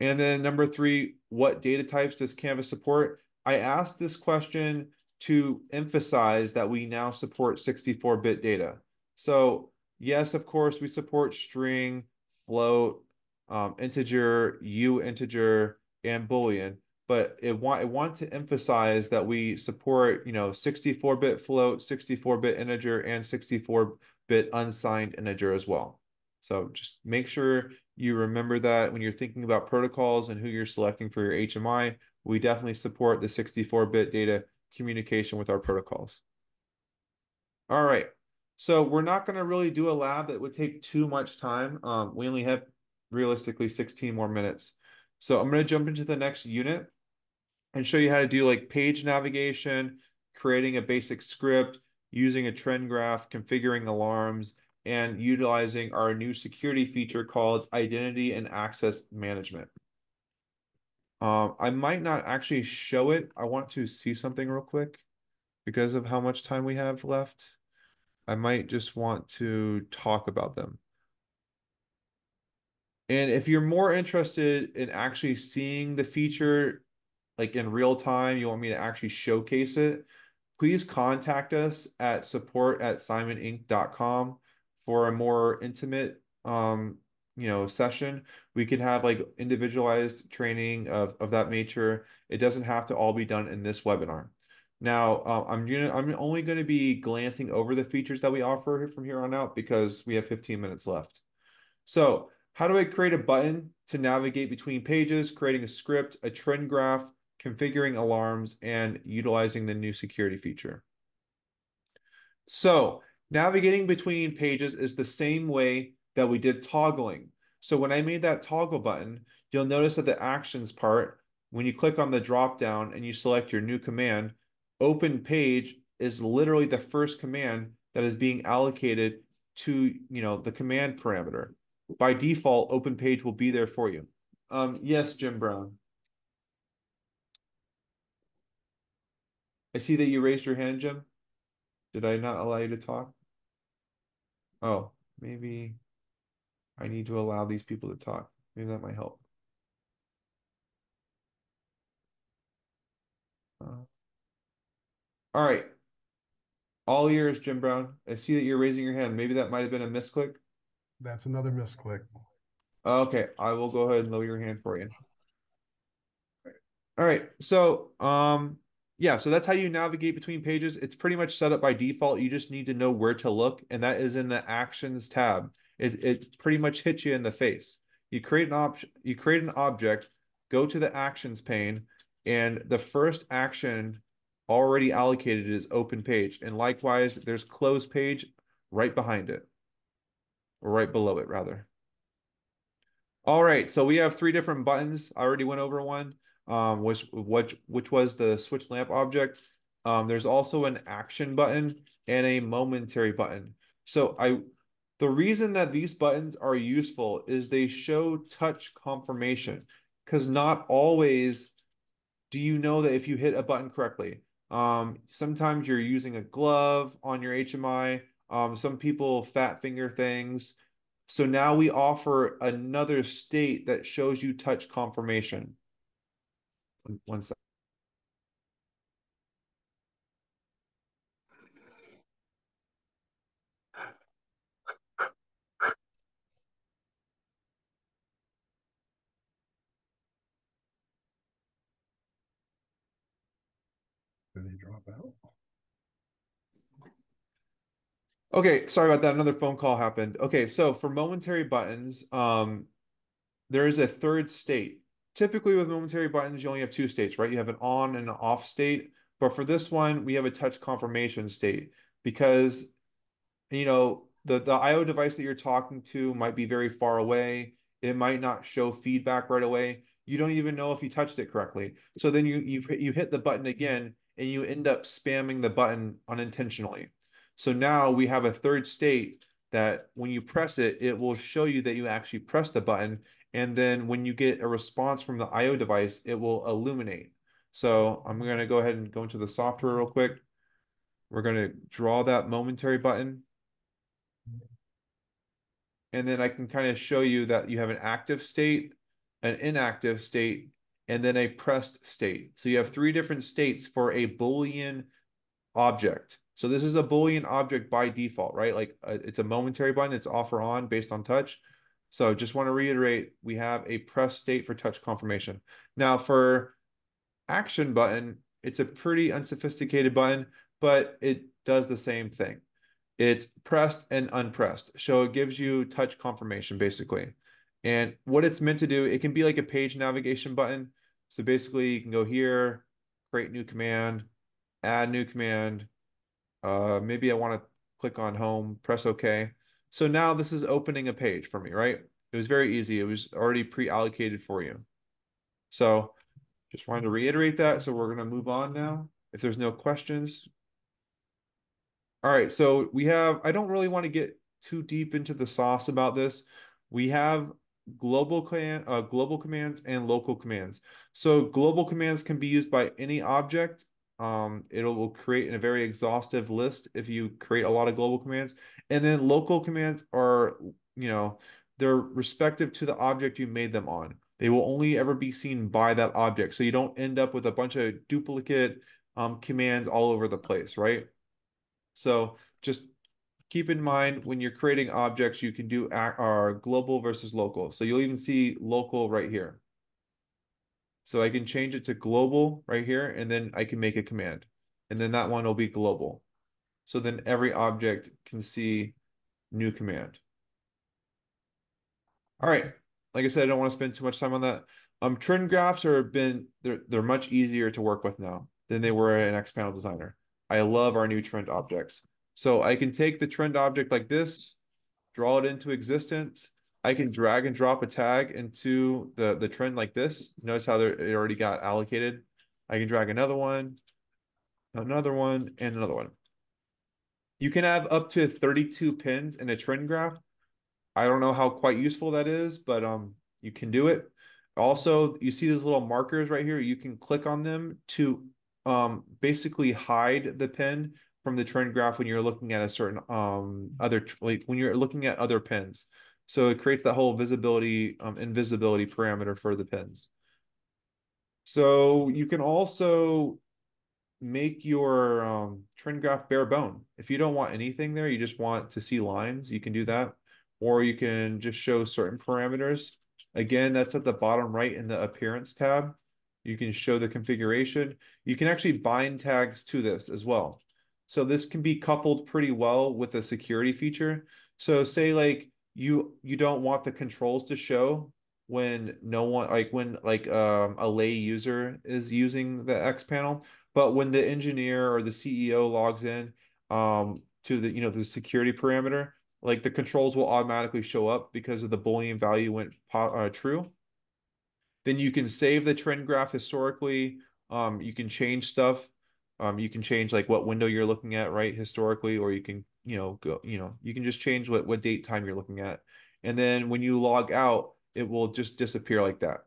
And then number three, what data types does Canvas support? I asked this question to emphasize that we now support 64-bit data. So yes, of course, we support string, float, um, integer, U integer, and Boolean, but it want, I want to emphasize that we support, you know, 64-bit float, 64-bit integer, and 64-bit unsigned integer as well. So just make sure you remember that when you're thinking about protocols and who you're selecting for your HMI, we definitely support the 64-bit data communication with our protocols. All right, so we're not going to really do a lab that would take too much time. Um, we only have realistically 16 more minutes. So I'm going to jump into the next unit and show you how to do like page navigation, creating a basic script, using a trend graph, configuring alarms, and utilizing our new security feature called Identity and Access Management. Um, I might not actually show it. I want to see something real quick because of how much time we have left. I might just want to talk about them. And if you're more interested in actually seeing the feature like in real time, you want me to actually showcase it, please contact us at support at cimoninc.com for a more intimate um, you know, session. We can have like individualized training of, of that nature. It doesn't have to all be done in this webinar. Now, uh, I'm gonna I'm only going to be glancing over the features that we offer from here on out because we have 15 minutes left. So how do I create a button to navigate between pages, creating a script, a trend graph, configuring alarms, and utilizing the new security feature? So navigating between pages is the same way that we did toggling. So when I made that toggle button, you'll notice that the actions part, when you click on the drop down and you select your new command, open page is literally the first command that is being allocated to you know the command parameter by default, open page will be there for you. Um, yes, Jim Brown. I see that you raised your hand, Jim. Did I not allow you to talk? Oh, maybe I need to allow these people to talk. Maybe that might help. Uh, all right. All ears, Jim Brown. I see that you're raising your hand. Maybe that might have been a misclick. That's another misclick. Okay, I will go ahead and lower your hand for you. All right, so um, yeah, so that's how you navigate between pages. It's pretty much set up by default. You just need to know where to look, and that is in the Actions tab. It it pretty much hits you in the face. You create an option, you create an object, go to the Actions pane, and the first action already allocated is Open Page, and likewise, there's Close Page right behind it or right below it rather. All right, so we have three different buttons. I already went over one, um, which which which was the switch lamp object. Um, there's also an action button and a momentary button. So I, the reason that these buttons are useful is they show touch confirmation, because not always do you know that if you hit a button correctly. Um, sometimes you're using a glove on your HMI um, some people fat finger things. So now we offer another state that shows you touch confirmation. One second. Did he drop out? Okay, sorry about that. Another phone call happened. Okay, so for momentary buttons, um, there is a third state. Typically with momentary buttons, you only have two states, right? You have an on and an off state. But for this one, we have a touch confirmation state because, you know, the, the IO device that you're talking to might be very far away. It might not show feedback right away. You don't even know if you touched it correctly. So then you you you hit the button again and you end up spamming the button unintentionally. So now we have a third state that when you press it, it will show you that you actually press the button. And then when you get a response from the IO device, it will illuminate. So I'm going to go ahead and go into the software real quick. We're going to draw that momentary button. And then I can kind of show you that you have an active state, an inactive state, and then a pressed state. So you have three different states for a Boolean object. So this is a Boolean object by default, right? Like uh, it's a momentary button, it's off or on based on touch. So just want to reiterate, we have a press state for touch confirmation. Now for action button, it's a pretty unsophisticated button, but it does the same thing. It's pressed and unpressed. So it gives you touch confirmation basically. And what it's meant to do, it can be like a page navigation button. So basically you can go here, create new command, add new command. Uh, maybe I want to click on home, press OK. So now this is opening a page for me, right? It was very easy. It was already pre-allocated for you. So just wanted to reiterate that. So we're going to move on now. If there's no questions. All right. So we have, I don't really want to get too deep into the sauce about this. We have global command, uh, global commands and local commands. So global commands can be used by any object. Um, it will create a very exhaustive list if you create a lot of global commands. And then local commands are, you know, they're respective to the object you made them on. They will only ever be seen by that object. So you don't end up with a bunch of duplicate um, commands all over the place, right? So just keep in mind when you're creating objects, you can do our global versus local. So you'll even see local right here. So I can change it to global right here, and then I can make a command. And then that one will be global. So then every object can see new command. All right. Like I said, I don't want to spend too much time on that. Um, trend graphs are been they're they're much easier to work with now than they were in XPanel Designer. I love our new trend objects. So I can take the trend object like this, draw it into existence. I can drag and drop a tag into the, the trend like this. Notice how it already got allocated. I can drag another one, another one, and another one. You can have up to 32 pins in a trend graph. I don't know how quite useful that is, but um, you can do it. Also, you see these little markers right here. You can click on them to um, basically hide the pin from the trend graph when you're looking at a certain um other like when you're looking at other pins. So it creates that whole visibility um invisibility parameter for the pins. So you can also make your um, trend graph bare bone. If you don't want anything there, you just want to see lines, you can do that. Or you can just show certain parameters. Again, that's at the bottom right in the appearance tab. You can show the configuration. You can actually bind tags to this as well. So this can be coupled pretty well with a security feature. So say like you you don't want the controls to show when no one like when like um, a lay user is using the X panel, but when the engineer or the CEO logs in um, to the you know the security parameter, like the controls will automatically show up because of the boolean value went uh, true. Then you can save the trend graph historically. Um, you can change stuff um, you can change like what window you're looking at, right, historically, or you can, you know, go, you know, you can just change what what date time you're looking at, and then when you log out, it will just disappear like that.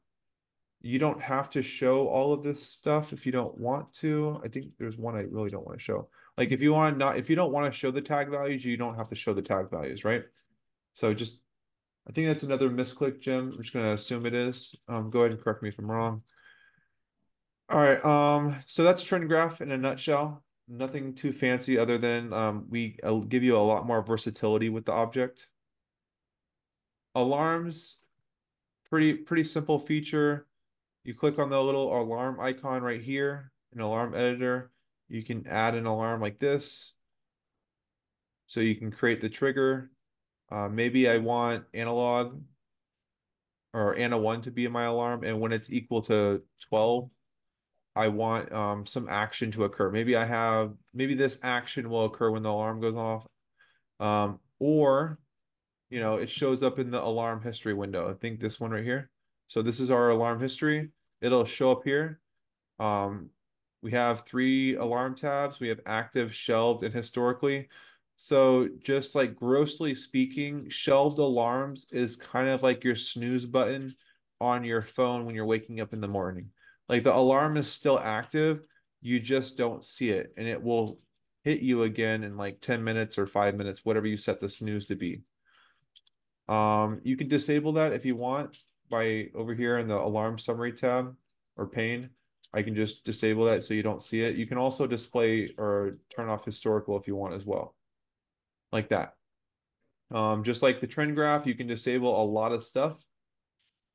You don't have to show all of this stuff if you don't want to. I think there's one I really don't want to show. Like if you want to not, if you don't want to show the tag values, you don't have to show the tag values, right? So just, I think that's another misclick, Jim. I'm just gonna assume it is. Um, go ahead and correct me if I'm wrong. All right, um, so that's trend graph in a nutshell. Nothing too fancy other than um, we uh, give you a lot more versatility with the object. Alarms, pretty pretty simple feature. You click on the little alarm icon right here, an alarm editor. You can add an alarm like this. So you can create the trigger. Uh, maybe I want analog or ANA 1 to be in my alarm. And when it's equal to 12, I want um, some action to occur. Maybe I have, maybe this action will occur when the alarm goes off. Um, or, you know, it shows up in the alarm history window. I think this one right here. So this is our alarm history. It'll show up here. Um, we have three alarm tabs. We have active, shelved, and historically. So just like grossly speaking, shelved alarms is kind of like your snooze button on your phone when you're waking up in the morning. Like the alarm is still active, you just don't see it, and it will hit you again in like 10 minutes or five minutes, whatever you set the snooze to be. Um, you can disable that if you want by over here in the alarm summary tab or pane. I can just disable that so you don't see it. You can also display or turn off historical if you want as well, like that. Um, just like the trend graph, you can disable a lot of stuff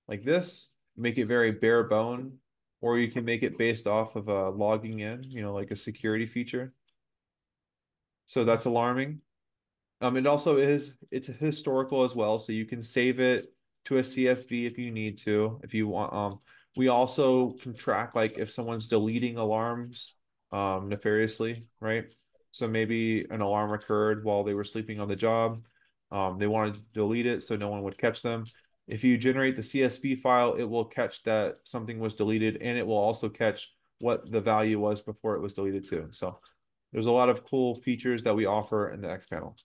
like this, make it very bare bone or you can make it based off of uh, logging in, you know, like a security feature. So that's alarming. Um, it also is, it's historical as well. So you can save it to a CSV if you need to, if you want, um, we also can track like if someone's deleting alarms um nefariously, right? So maybe an alarm occurred while they were sleeping on the job. Um, they wanted to delete it so no one would catch them. If you generate the CSV file, it will catch that something was deleted and it will also catch what the value was before it was deleted too. So there's a lot of cool features that we offer in the X panel.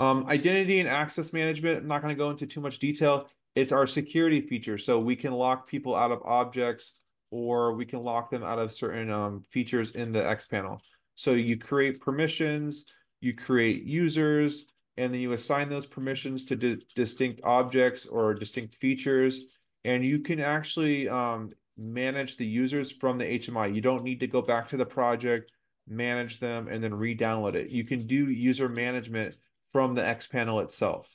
Um, identity and access management, I'm not going to go into too much detail. It's our security feature. So we can lock people out of objects or we can lock them out of certain um, features in the X panel. So you create permissions, you create users, and then you assign those permissions to di distinct objects or distinct features. And you can actually um, manage the users from the HMI. You don't need to go back to the project, manage them, and then re-download it. You can do user management from the X panel itself.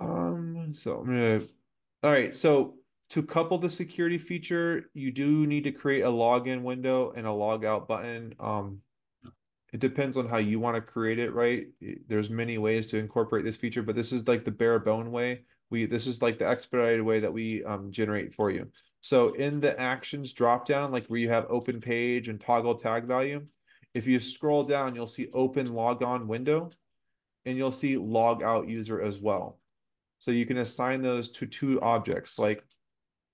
Um, so I'm gonna, all right, so to couple the security feature, you do need to create a login window and a logout button. Um, it depends on how you want to create it, right? There's many ways to incorporate this feature, but this is like the bare bone way. We this is like the expedited way that we um, generate for you. So in the actions dropdown, like where you have open page and toggle tag value, if you scroll down, you'll see open logon window and you'll see log out user as well. So you can assign those to two objects. Like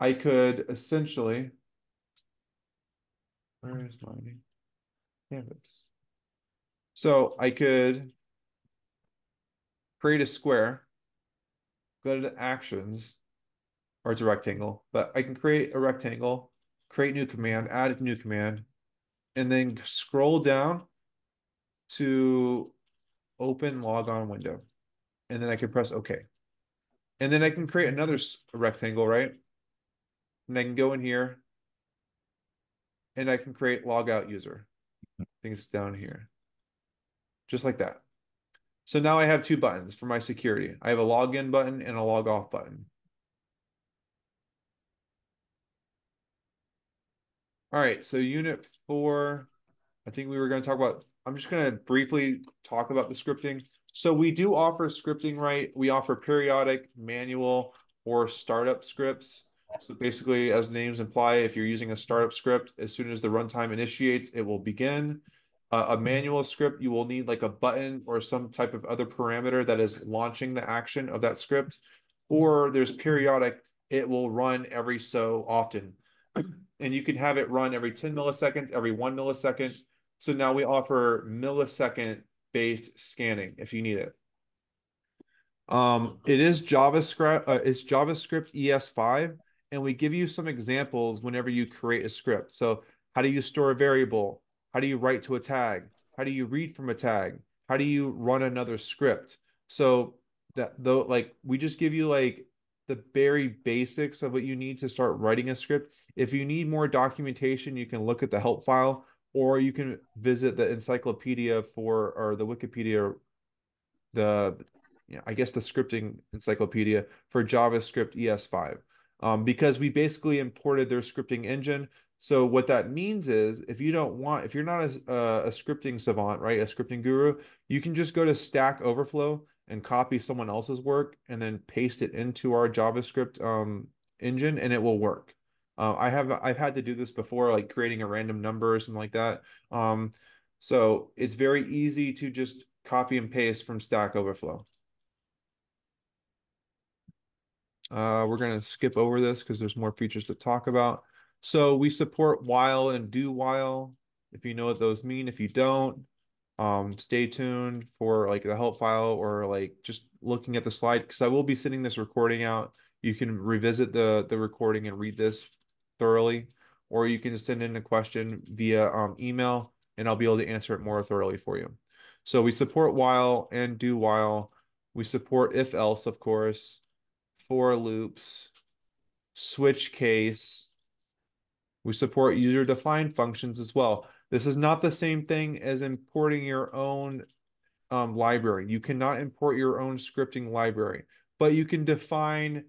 I could essentially, where is my canvas? So I could create a square, go to actions, or it's a rectangle, but I can create a rectangle, create new command, add a new command, and then scroll down to open logon window. And then I can press OK. And then I can create another rectangle, right? And I can go in here and I can create logout user. I think it's down here. Just like that. So now I have two buttons for my security. I have a login button and a log off button. All right, so unit four, I think we were going to talk about, I'm just going to briefly talk about the scripting. So we do offer scripting, right? We offer periodic, manual, or startup scripts. So basically, as names imply, if you're using a startup script, as soon as the runtime initiates, it will begin. Uh, a manual script, you will need like a button or some type of other parameter that is launching the action of that script. Or there's periodic, it will run every so often and you can have it run every 10 milliseconds, every one millisecond. So now we offer millisecond based scanning if you need it. Um, it is JavaScript, uh, it's JavaScript ES5, and we give you some examples whenever you create a script. So how do you store a variable? How do you write to a tag? How do you read from a tag? How do you run another script? So that though, like we just give you like the very basics of what you need to start writing a script. If you need more documentation, you can look at the help file or you can visit the encyclopedia for or the Wikipedia, the you know, I guess the scripting encyclopedia for JavaScript ES5. Um, because we basically imported their scripting engine. So what that means is if you don't want, if you're not a, a, a scripting savant, right, a scripting guru, you can just go to Stack Overflow and copy someone else's work and then paste it into our JavaScript um, engine and it will work. Uh, I have I've had to do this before, like creating a random number or something like that. Um, so it's very easy to just copy and paste from Stack Overflow. Uh, we're going to skip over this because there's more features to talk about. So we support while and do while. If you know what those mean, if you don't, um, stay tuned for like the help file or like just looking at the slide because I will be sending this recording out. You can revisit the the recording and read this thoroughly, or you can send in a question via um, email and I'll be able to answer it more thoroughly for you. So we support while and do while. We support if else, of course, for loops, switch case. We support user defined functions as well. This is not the same thing as importing your own um, library. You cannot import your own scripting library, but you can define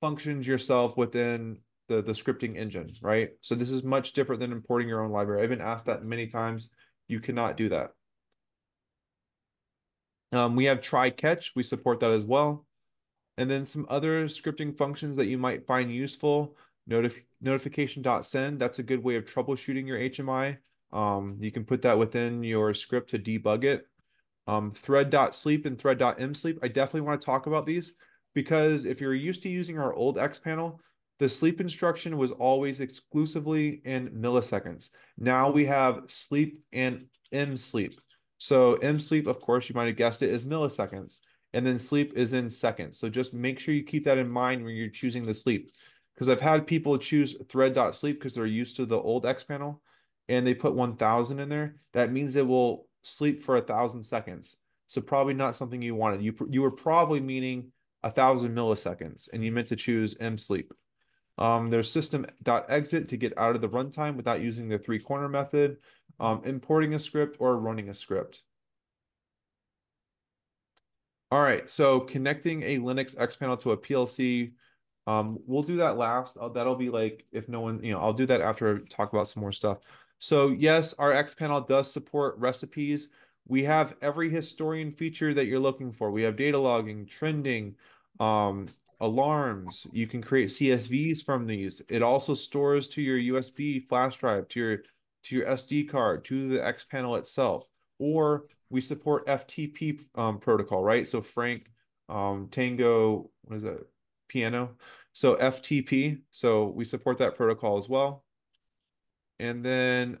functions yourself within the, the scripting engine, right? So this is much different than importing your own library. I've been asked that many times. You cannot do that. Um, we have try catch, we support that as well. And then some other scripting functions that you might find useful. Notif notification.send, that's a good way of troubleshooting your HMI. Um, you can put that within your script to debug it. Um, thread.sleep and thread.msleep, I definitely want to talk about these because if you're used to using our old X panel, the sleep instruction was always exclusively in milliseconds. Now we have sleep and M sleep. So M sleep, of course, you might have guessed it, is milliseconds. And then sleep is in seconds. So just make sure you keep that in mind when you're choosing the sleep. Because I've had people choose thread.sleep because they're used to the old X panel and they put 1000 in there. That means it will sleep for a thousand seconds. So probably not something you wanted. You, you were probably meaning a thousand milliseconds and you meant to choose M sleep. Um, there's system.exit to get out of the runtime without using the three corner method, um, importing a script or running a script. All right, so connecting a Linux X panel to a PLC, um, we'll do that last. Uh, that'll be like, if no one, you know, I'll do that after I talk about some more stuff. So yes, our X panel does support recipes. We have every historian feature that you're looking for. We have data logging, trending, um, alarms. You can create CSVs from these. It also stores to your USB flash drive, to your to your SD card, to the X panel itself. Or we support FTP um, protocol, right? So Frank, um, Tango, what is that? Piano. So FTP. So we support that protocol as well. And then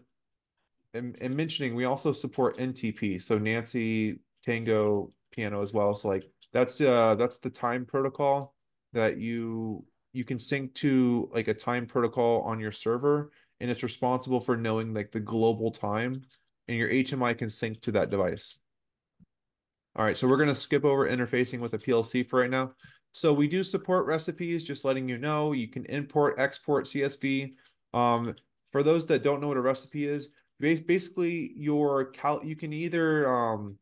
in, in mentioning, we also support NTP. So Nancy, Tango, Piano as well. So like that's uh that's the time protocol that you you can sync to like a time protocol on your server and it's responsible for knowing like the global time and your HMI can sync to that device. All right, so we're going to skip over interfacing with a PLC for right now. So we do support recipes, just letting you know. You can import, export CSV. Um, for those that don't know what a recipe is, basically your cal you can either um,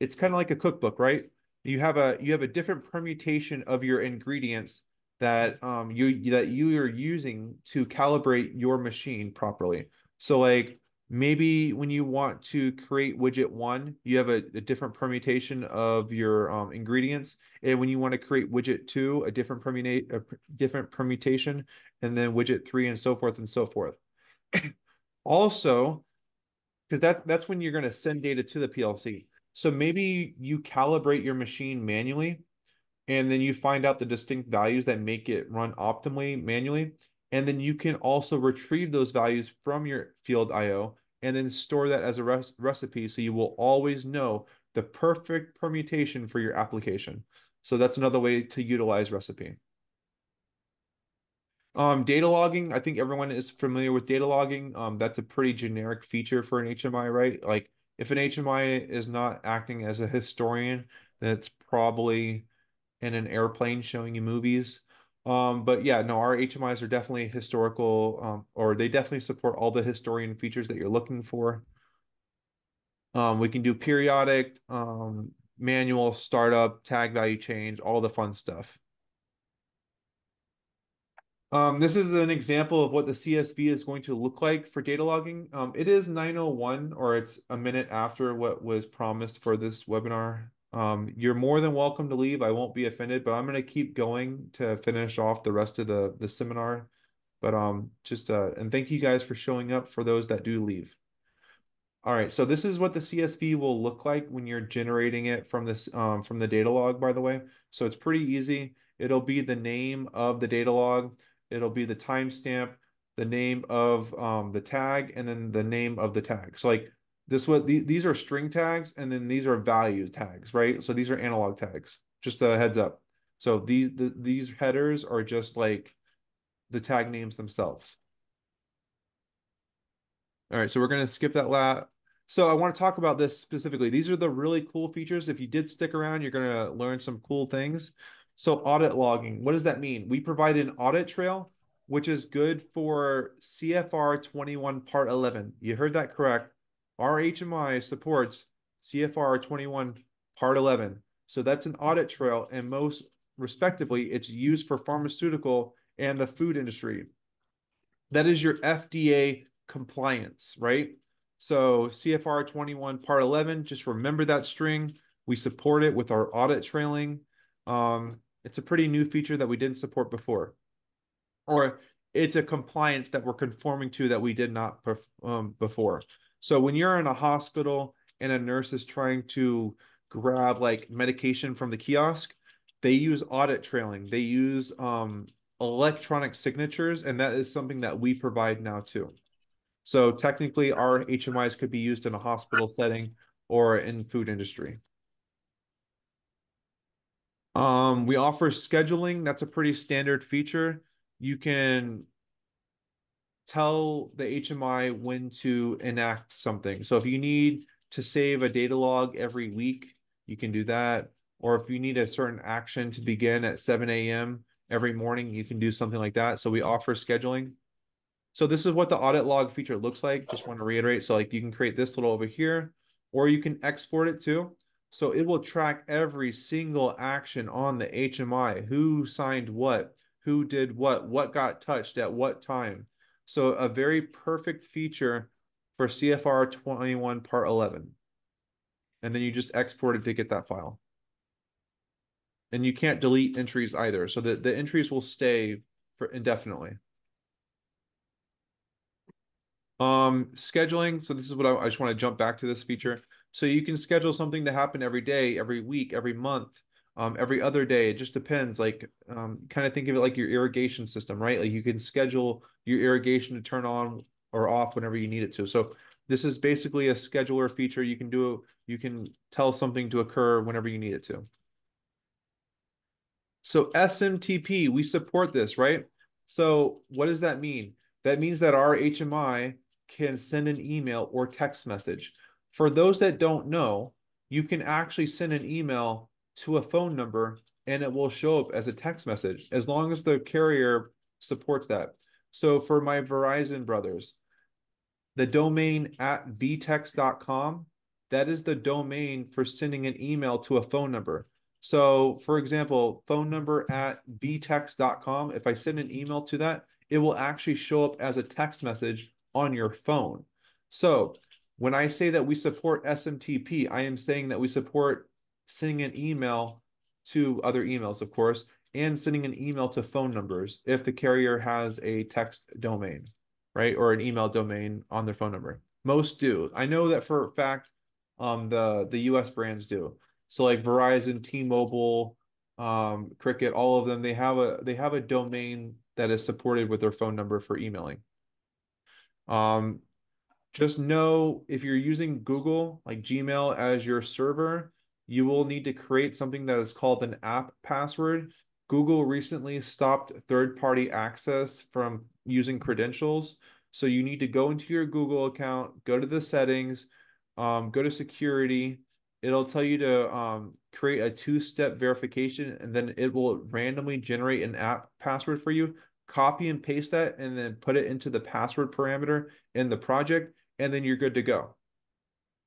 it's kind of like a cookbook, right? you have a you have a different permutation of your ingredients that um you that you are using to calibrate your machine properly. So like maybe when you want to create widget one, you have a, a different permutation of your um, ingredients, and when you want to create widget two, a different permutate a different permutation, and then widget three, and so forth and so forth. <clears throat> also, because that that's when you're going to send data to the PLC. So maybe you calibrate your machine manually and then you find out the distinct values that make it run optimally manually. And then you can also retrieve those values from your field IO and then store that as a res recipe. So you will always know the perfect permutation for your application. So that's another way to utilize recipe. Um, data logging, I think everyone is familiar with data logging. Um, that's a pretty generic feature for an HMI, right? Like if an HMI is not acting as a historian, then it's probably in an airplane showing you movies. Um, but yeah, no, our HMIs are definitely historical, um, or they definitely support all the historian features that you're looking for. Um, we can do periodic, um, manual, startup, tag value change, all the fun stuff. Um, this is an example of what the CSV is going to look like for data logging. Um, it is 901 or it's a minute after what was promised for this webinar. Um, you're more than welcome to leave. I won't be offended, but I'm going to keep going to finish off the rest of the, the seminar. But um, just uh, and thank you guys for showing up for those that do leave. All right, so this is what the CSV will look like when you're generating it from this um, from the data log, by the way. So it's pretty easy. It'll be the name of the data log it'll be the timestamp, the name of um, the tag, and then the name of the tag. So like this what these, these are string tags, and then these are value tags, right? So these are analog tags. Just a heads up. So these the, these headers are just like the tag names themselves. All right, so we're going to skip that lat. So I want to talk about this specifically. These are the really cool features. If you did stick around, you're going to learn some cool things. So audit logging, what does that mean? We provide an audit trail, which is good for CFR 21 part 11. You heard that correct. Our HMI supports CFR 21 part 11. So that's an audit trail and most respectively, it's used for pharmaceutical and the food industry. That is your FDA compliance, right? So CFR 21 part 11, just remember that string We support it with our audit trailing. Um, it's a pretty new feature that we didn't support before. Or it's a compliance that we're conforming to that we did not um, before. So when you're in a hospital and a nurse is trying to grab like medication from the kiosk, they use audit trailing. They use um, electronic signatures, and that is something that we provide now too. So technically, our HMIs could be used in a hospital setting or in food industry. Um, we offer scheduling. That's a pretty standard feature. You can tell the HMI when to enact something. So if you need to save a data log every week, you can do that. Or if you need a certain action to begin at 7 a.m. every morning, you can do something like that. So we offer scheduling. So this is what the audit log feature looks like. Just want to reiterate. So like you can create this little over here, or you can export it too. So it will track every single action on the HMI, who signed what, who did what, what got touched at what time. So a very perfect feature for CFR 21 part 11. And then you just export it to get that file. And you can't delete entries either. So the, the entries will stay for indefinitely. Um, scheduling. So this is what I, I just want to jump back to this feature. So you can schedule something to happen every day, every week, every month, um, every other day. It just depends. Like, um, kind of think of it like your irrigation system, right? Like you can schedule your irrigation to turn on or off whenever you need it to. So this is basically a scheduler feature. You can do, you can tell something to occur whenever you need it to. So SMTP, we support this, right? So what does that mean? That means that our HMI can send an email or text message. For those that don't know, you can actually send an email to a phone number and it will show up as a text message as long as the carrier supports that. So for my Verizon brothers, the domain at vtext.com, that is the domain for sending an email to a phone number. So for example, phone number at vtext.com, if I send an email to that, it will actually show up as a text message on your phone. So when I say that we support SMTP, I am saying that we support sending an email to other emails, of course, and sending an email to phone numbers if the carrier has a text domain, right? Or an email domain on their phone number. Most do. I know that for a fact, um, the, the US brands do. So like Verizon, T-Mobile, um, Cricket, all of them, they have a they have a domain that is supported with their phone number for emailing. Um, just know if you're using Google, like Gmail as your server, you will need to create something that is called an app password. Google recently stopped third-party access from using credentials. So you need to go into your Google account, go to the settings, um, go to security. It'll tell you to um, create a two-step verification, and then it will randomly generate an app password for you. Copy and paste that, and then put it into the password parameter in the project, and then you're good to go.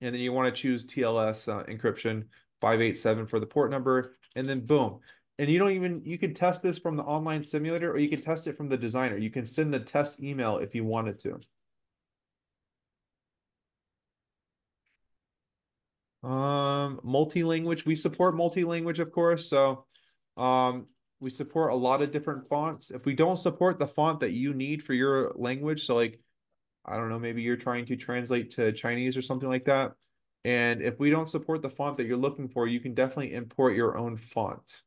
And then you want to choose TLS uh, encryption 587 for the port number, and then boom. And you don't even, you can test this from the online simulator or you can test it from the designer. You can send the test email if you wanted to. Um, multi-language, we support multi-language, of course. So um, we support a lot of different fonts. If we don't support the font that you need for your language, so like, I don't know, maybe you're trying to translate to Chinese or something like that, and if we don't support the font that you're looking for, you can definitely import your own font.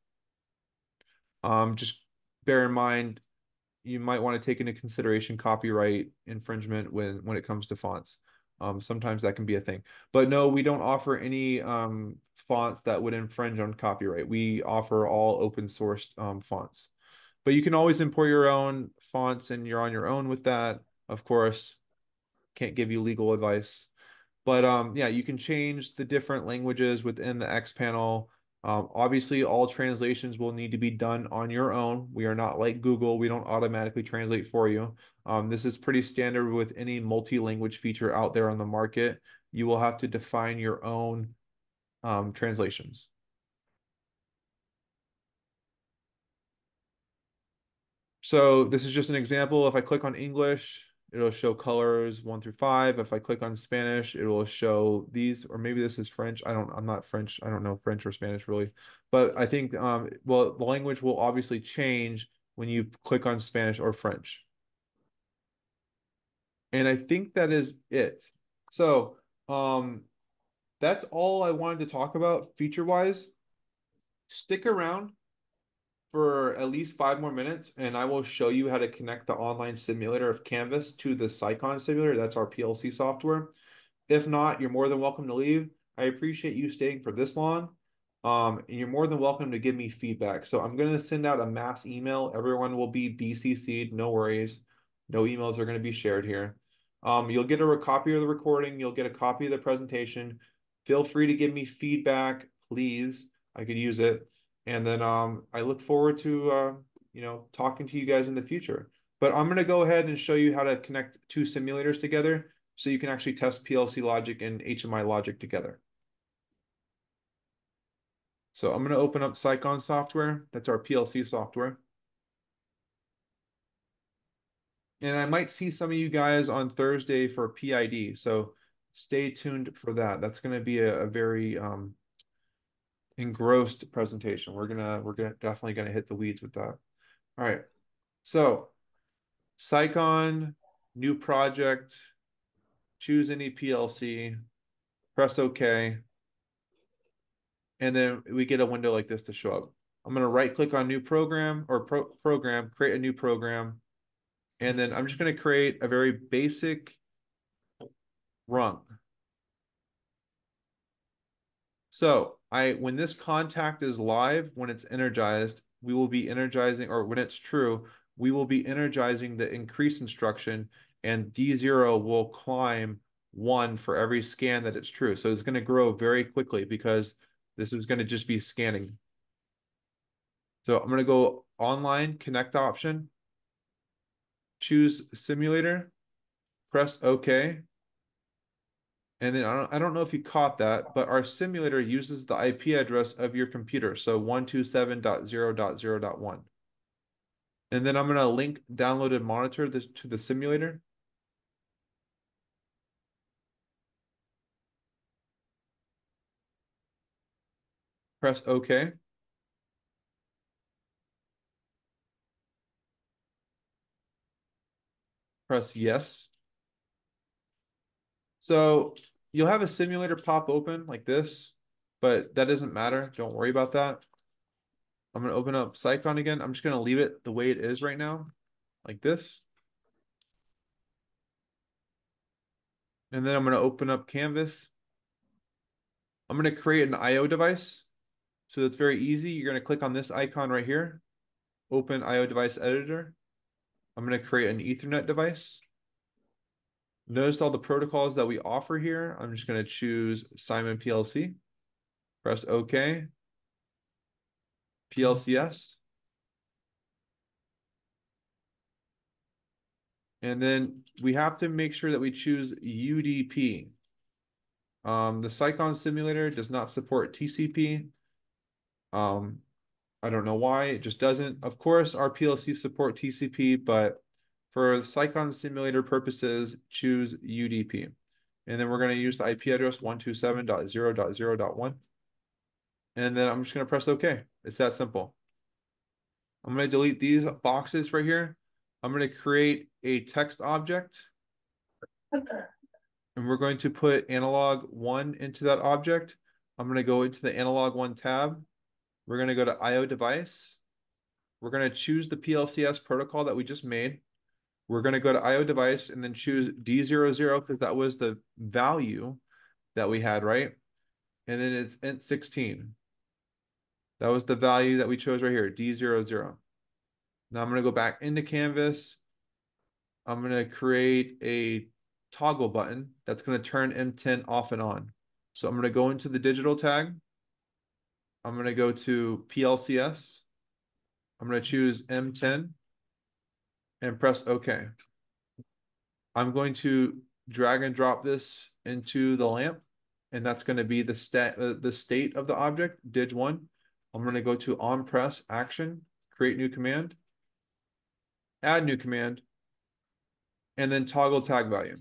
Um, just bear in mind, you might want to take into consideration copyright infringement when, when it comes to fonts. Um, sometimes that can be a thing. But no, we don't offer any um, fonts that would infringe on copyright. We offer all open source um, fonts. But you can always import your own fonts and you're on your own with that. Of course, can't give you legal advice. But um, yeah, you can change the different languages within the X panel. Um, obviously, all translations will need to be done on your own. We are not like Google. We don't automatically translate for you. Um, this is pretty standard with any multi-language feature out there on the market. You will have to define your own um, translations. So this is just an example. If I click on English, it'll show colors one through five. If I click on Spanish, it will show these, or maybe this is French. I don't, I'm not French. I don't know French or Spanish really, but I think, um, well, the language will obviously change when you click on Spanish or French. And I think that is it. So, um, that's all I wanted to talk about feature wise. Stick around for at least five more minutes and I will show you how to connect the online simulator of Canvas to the CICON simulator. That's our PLC software. If not, you're more than welcome to leave. I appreciate you staying for this long. Um, and you're more than welcome to give me feedback. So I'm going to send out a mass email. Everyone will be BCC'd. No worries. No emails are going to be shared here. Um, you'll get a copy of the recording. You'll get a copy of the presentation. Feel free to give me feedback, please. I could use it. And then um, I look forward to uh, you know talking to you guys in the future. But I'm going to go ahead and show you how to connect two simulators together so you can actually test PLC logic and HMI logic together. So I'm going to open up CICON software. That's our PLC software. And I might see some of you guys on Thursday for PID. So stay tuned for that. That's going to be a, a very um, engrossed presentation. We're gonna we're gonna definitely gonna hit the weeds with that. All right. So CICON, new project, choose any PLC, press OK. And then we get a window like this to show up. I'm gonna right click on new program or pro program, create a new program. And then I'm just gonna create a very basic rung. So I when this contact is live, when it's energized, we will be energizing, or when it's true, we will be energizing the increase instruction and D0 will climb one for every scan that it's true. So it's going to grow very quickly because this is going to just be scanning. So I'm going to go online, connect option, choose simulator, press OK. And then I don't, I don't know if you caught that, but our simulator uses the IP address of your computer. So 127.0.0.1. And then I'm going to link downloaded monitor this, to the simulator. Press OK. Press yes. So you'll have a simulator pop open like this, but that doesn't matter. Don't worry about that. I'm going to open up CICON again. I'm just going to leave it the way it is right now, like this. And then I'm going to open up Canvas. I'm going to create an IO device. So that's very easy. You're going to click on this icon right here, open IO device editor. I'm going to create an ethernet device. Notice all the protocols that we offer here. I'm just going to choose CIMON PLC, press OK, PLCS. And then we have to make sure that we choose UDP. Um, the CICON simulator does not support TCP. Um, I don't know why, it just doesn't. Of course, our PLC support TCP, but for CICON simulator purposes, choose UDP. And then we're going to use the IP address 127.0.0.1. And then I'm just going to press OK. It's that simple. I'm going to delete these boxes right here. I'm going to create a text object. And we're going to put analog one into that object. I'm going to go into the analog one tab. We're going to go to IO device. We're going to choose the PLCS protocol that we just made. We're going to go to IO device and then choose D00 because that was the value that we had, right? And then it's int 16. That was the value that we chose right here, D00. Now I'm going to go back into Canvas. I'm going to create a toggle button that's going to turn M10 off and on. So I'm going to go into the digital tag. I'm going to go to PLCS. I'm going to choose M10 and press OK. I'm going to drag and drop this into the lamp, and that's going to be the stat uh, the state of the object, dig one. I'm going to go to on press action, create new command, add new command, and then toggle tag value.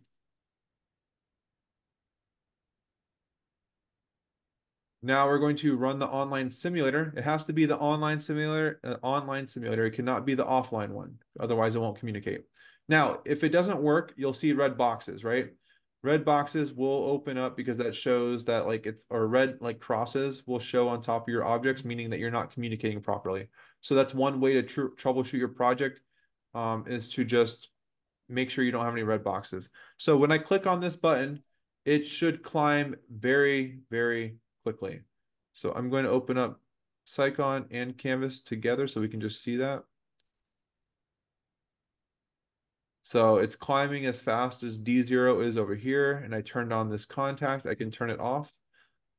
Now we're going to run the online simulator. It has to be the online simulator, uh, online simulator. It cannot be the offline one. Otherwise it won't communicate. Now, if it doesn't work, you'll see red boxes, right? Red boxes will open up because that shows that like it's or red like crosses will show on top of your objects, meaning that you're not communicating properly. So that's one way to tr troubleshoot your project um, is to just make sure you don't have any red boxes. So when I click on this button, it should climb very, very quickly. So I'm going to open up CICON and Canvas together so we can just see that. So it's climbing as fast as D0 is over here, and I turned on this contact, I can turn it off.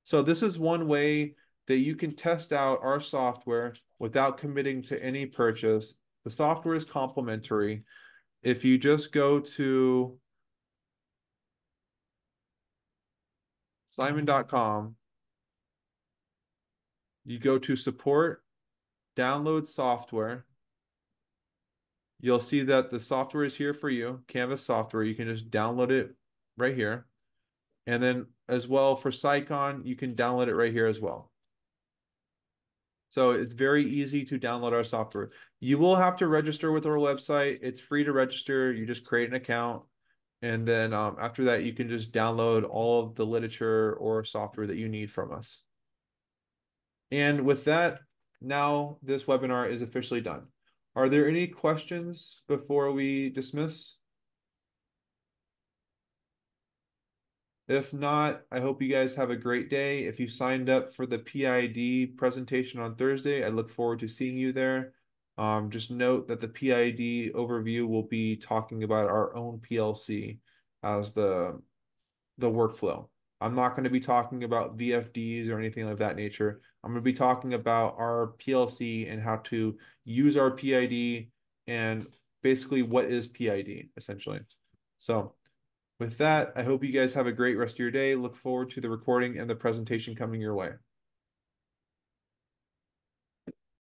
So this is one way that you can test out our software without committing to any purchase. The software is complimentary. If you just go to cimon.com, you go to support, download software, you'll see that the software is here for you, Canvas software. You can just download it right here. And then as well for CICON, you can download it right here as well. So it's very easy to download our software. You will have to register with our website. It's free to register. You just create an account. And then um, after that, you can just download all of the literature or software that you need from us. And with that, now this webinar is officially done. Are there any questions before we dismiss? If not, I hope you guys have a great day. If you signed up for the PID presentation on Thursday, I look forward to seeing you there. Um, just note that the PID overview will be talking about our own PLC as the the workflow. I'm not going to be talking about VFDs or anything of that nature. I'm going to be talking about our PLC and how to use our PID and basically what is PID essentially. So with that, I hope you guys have a great rest of your day. Look forward to the recording and the presentation coming your way.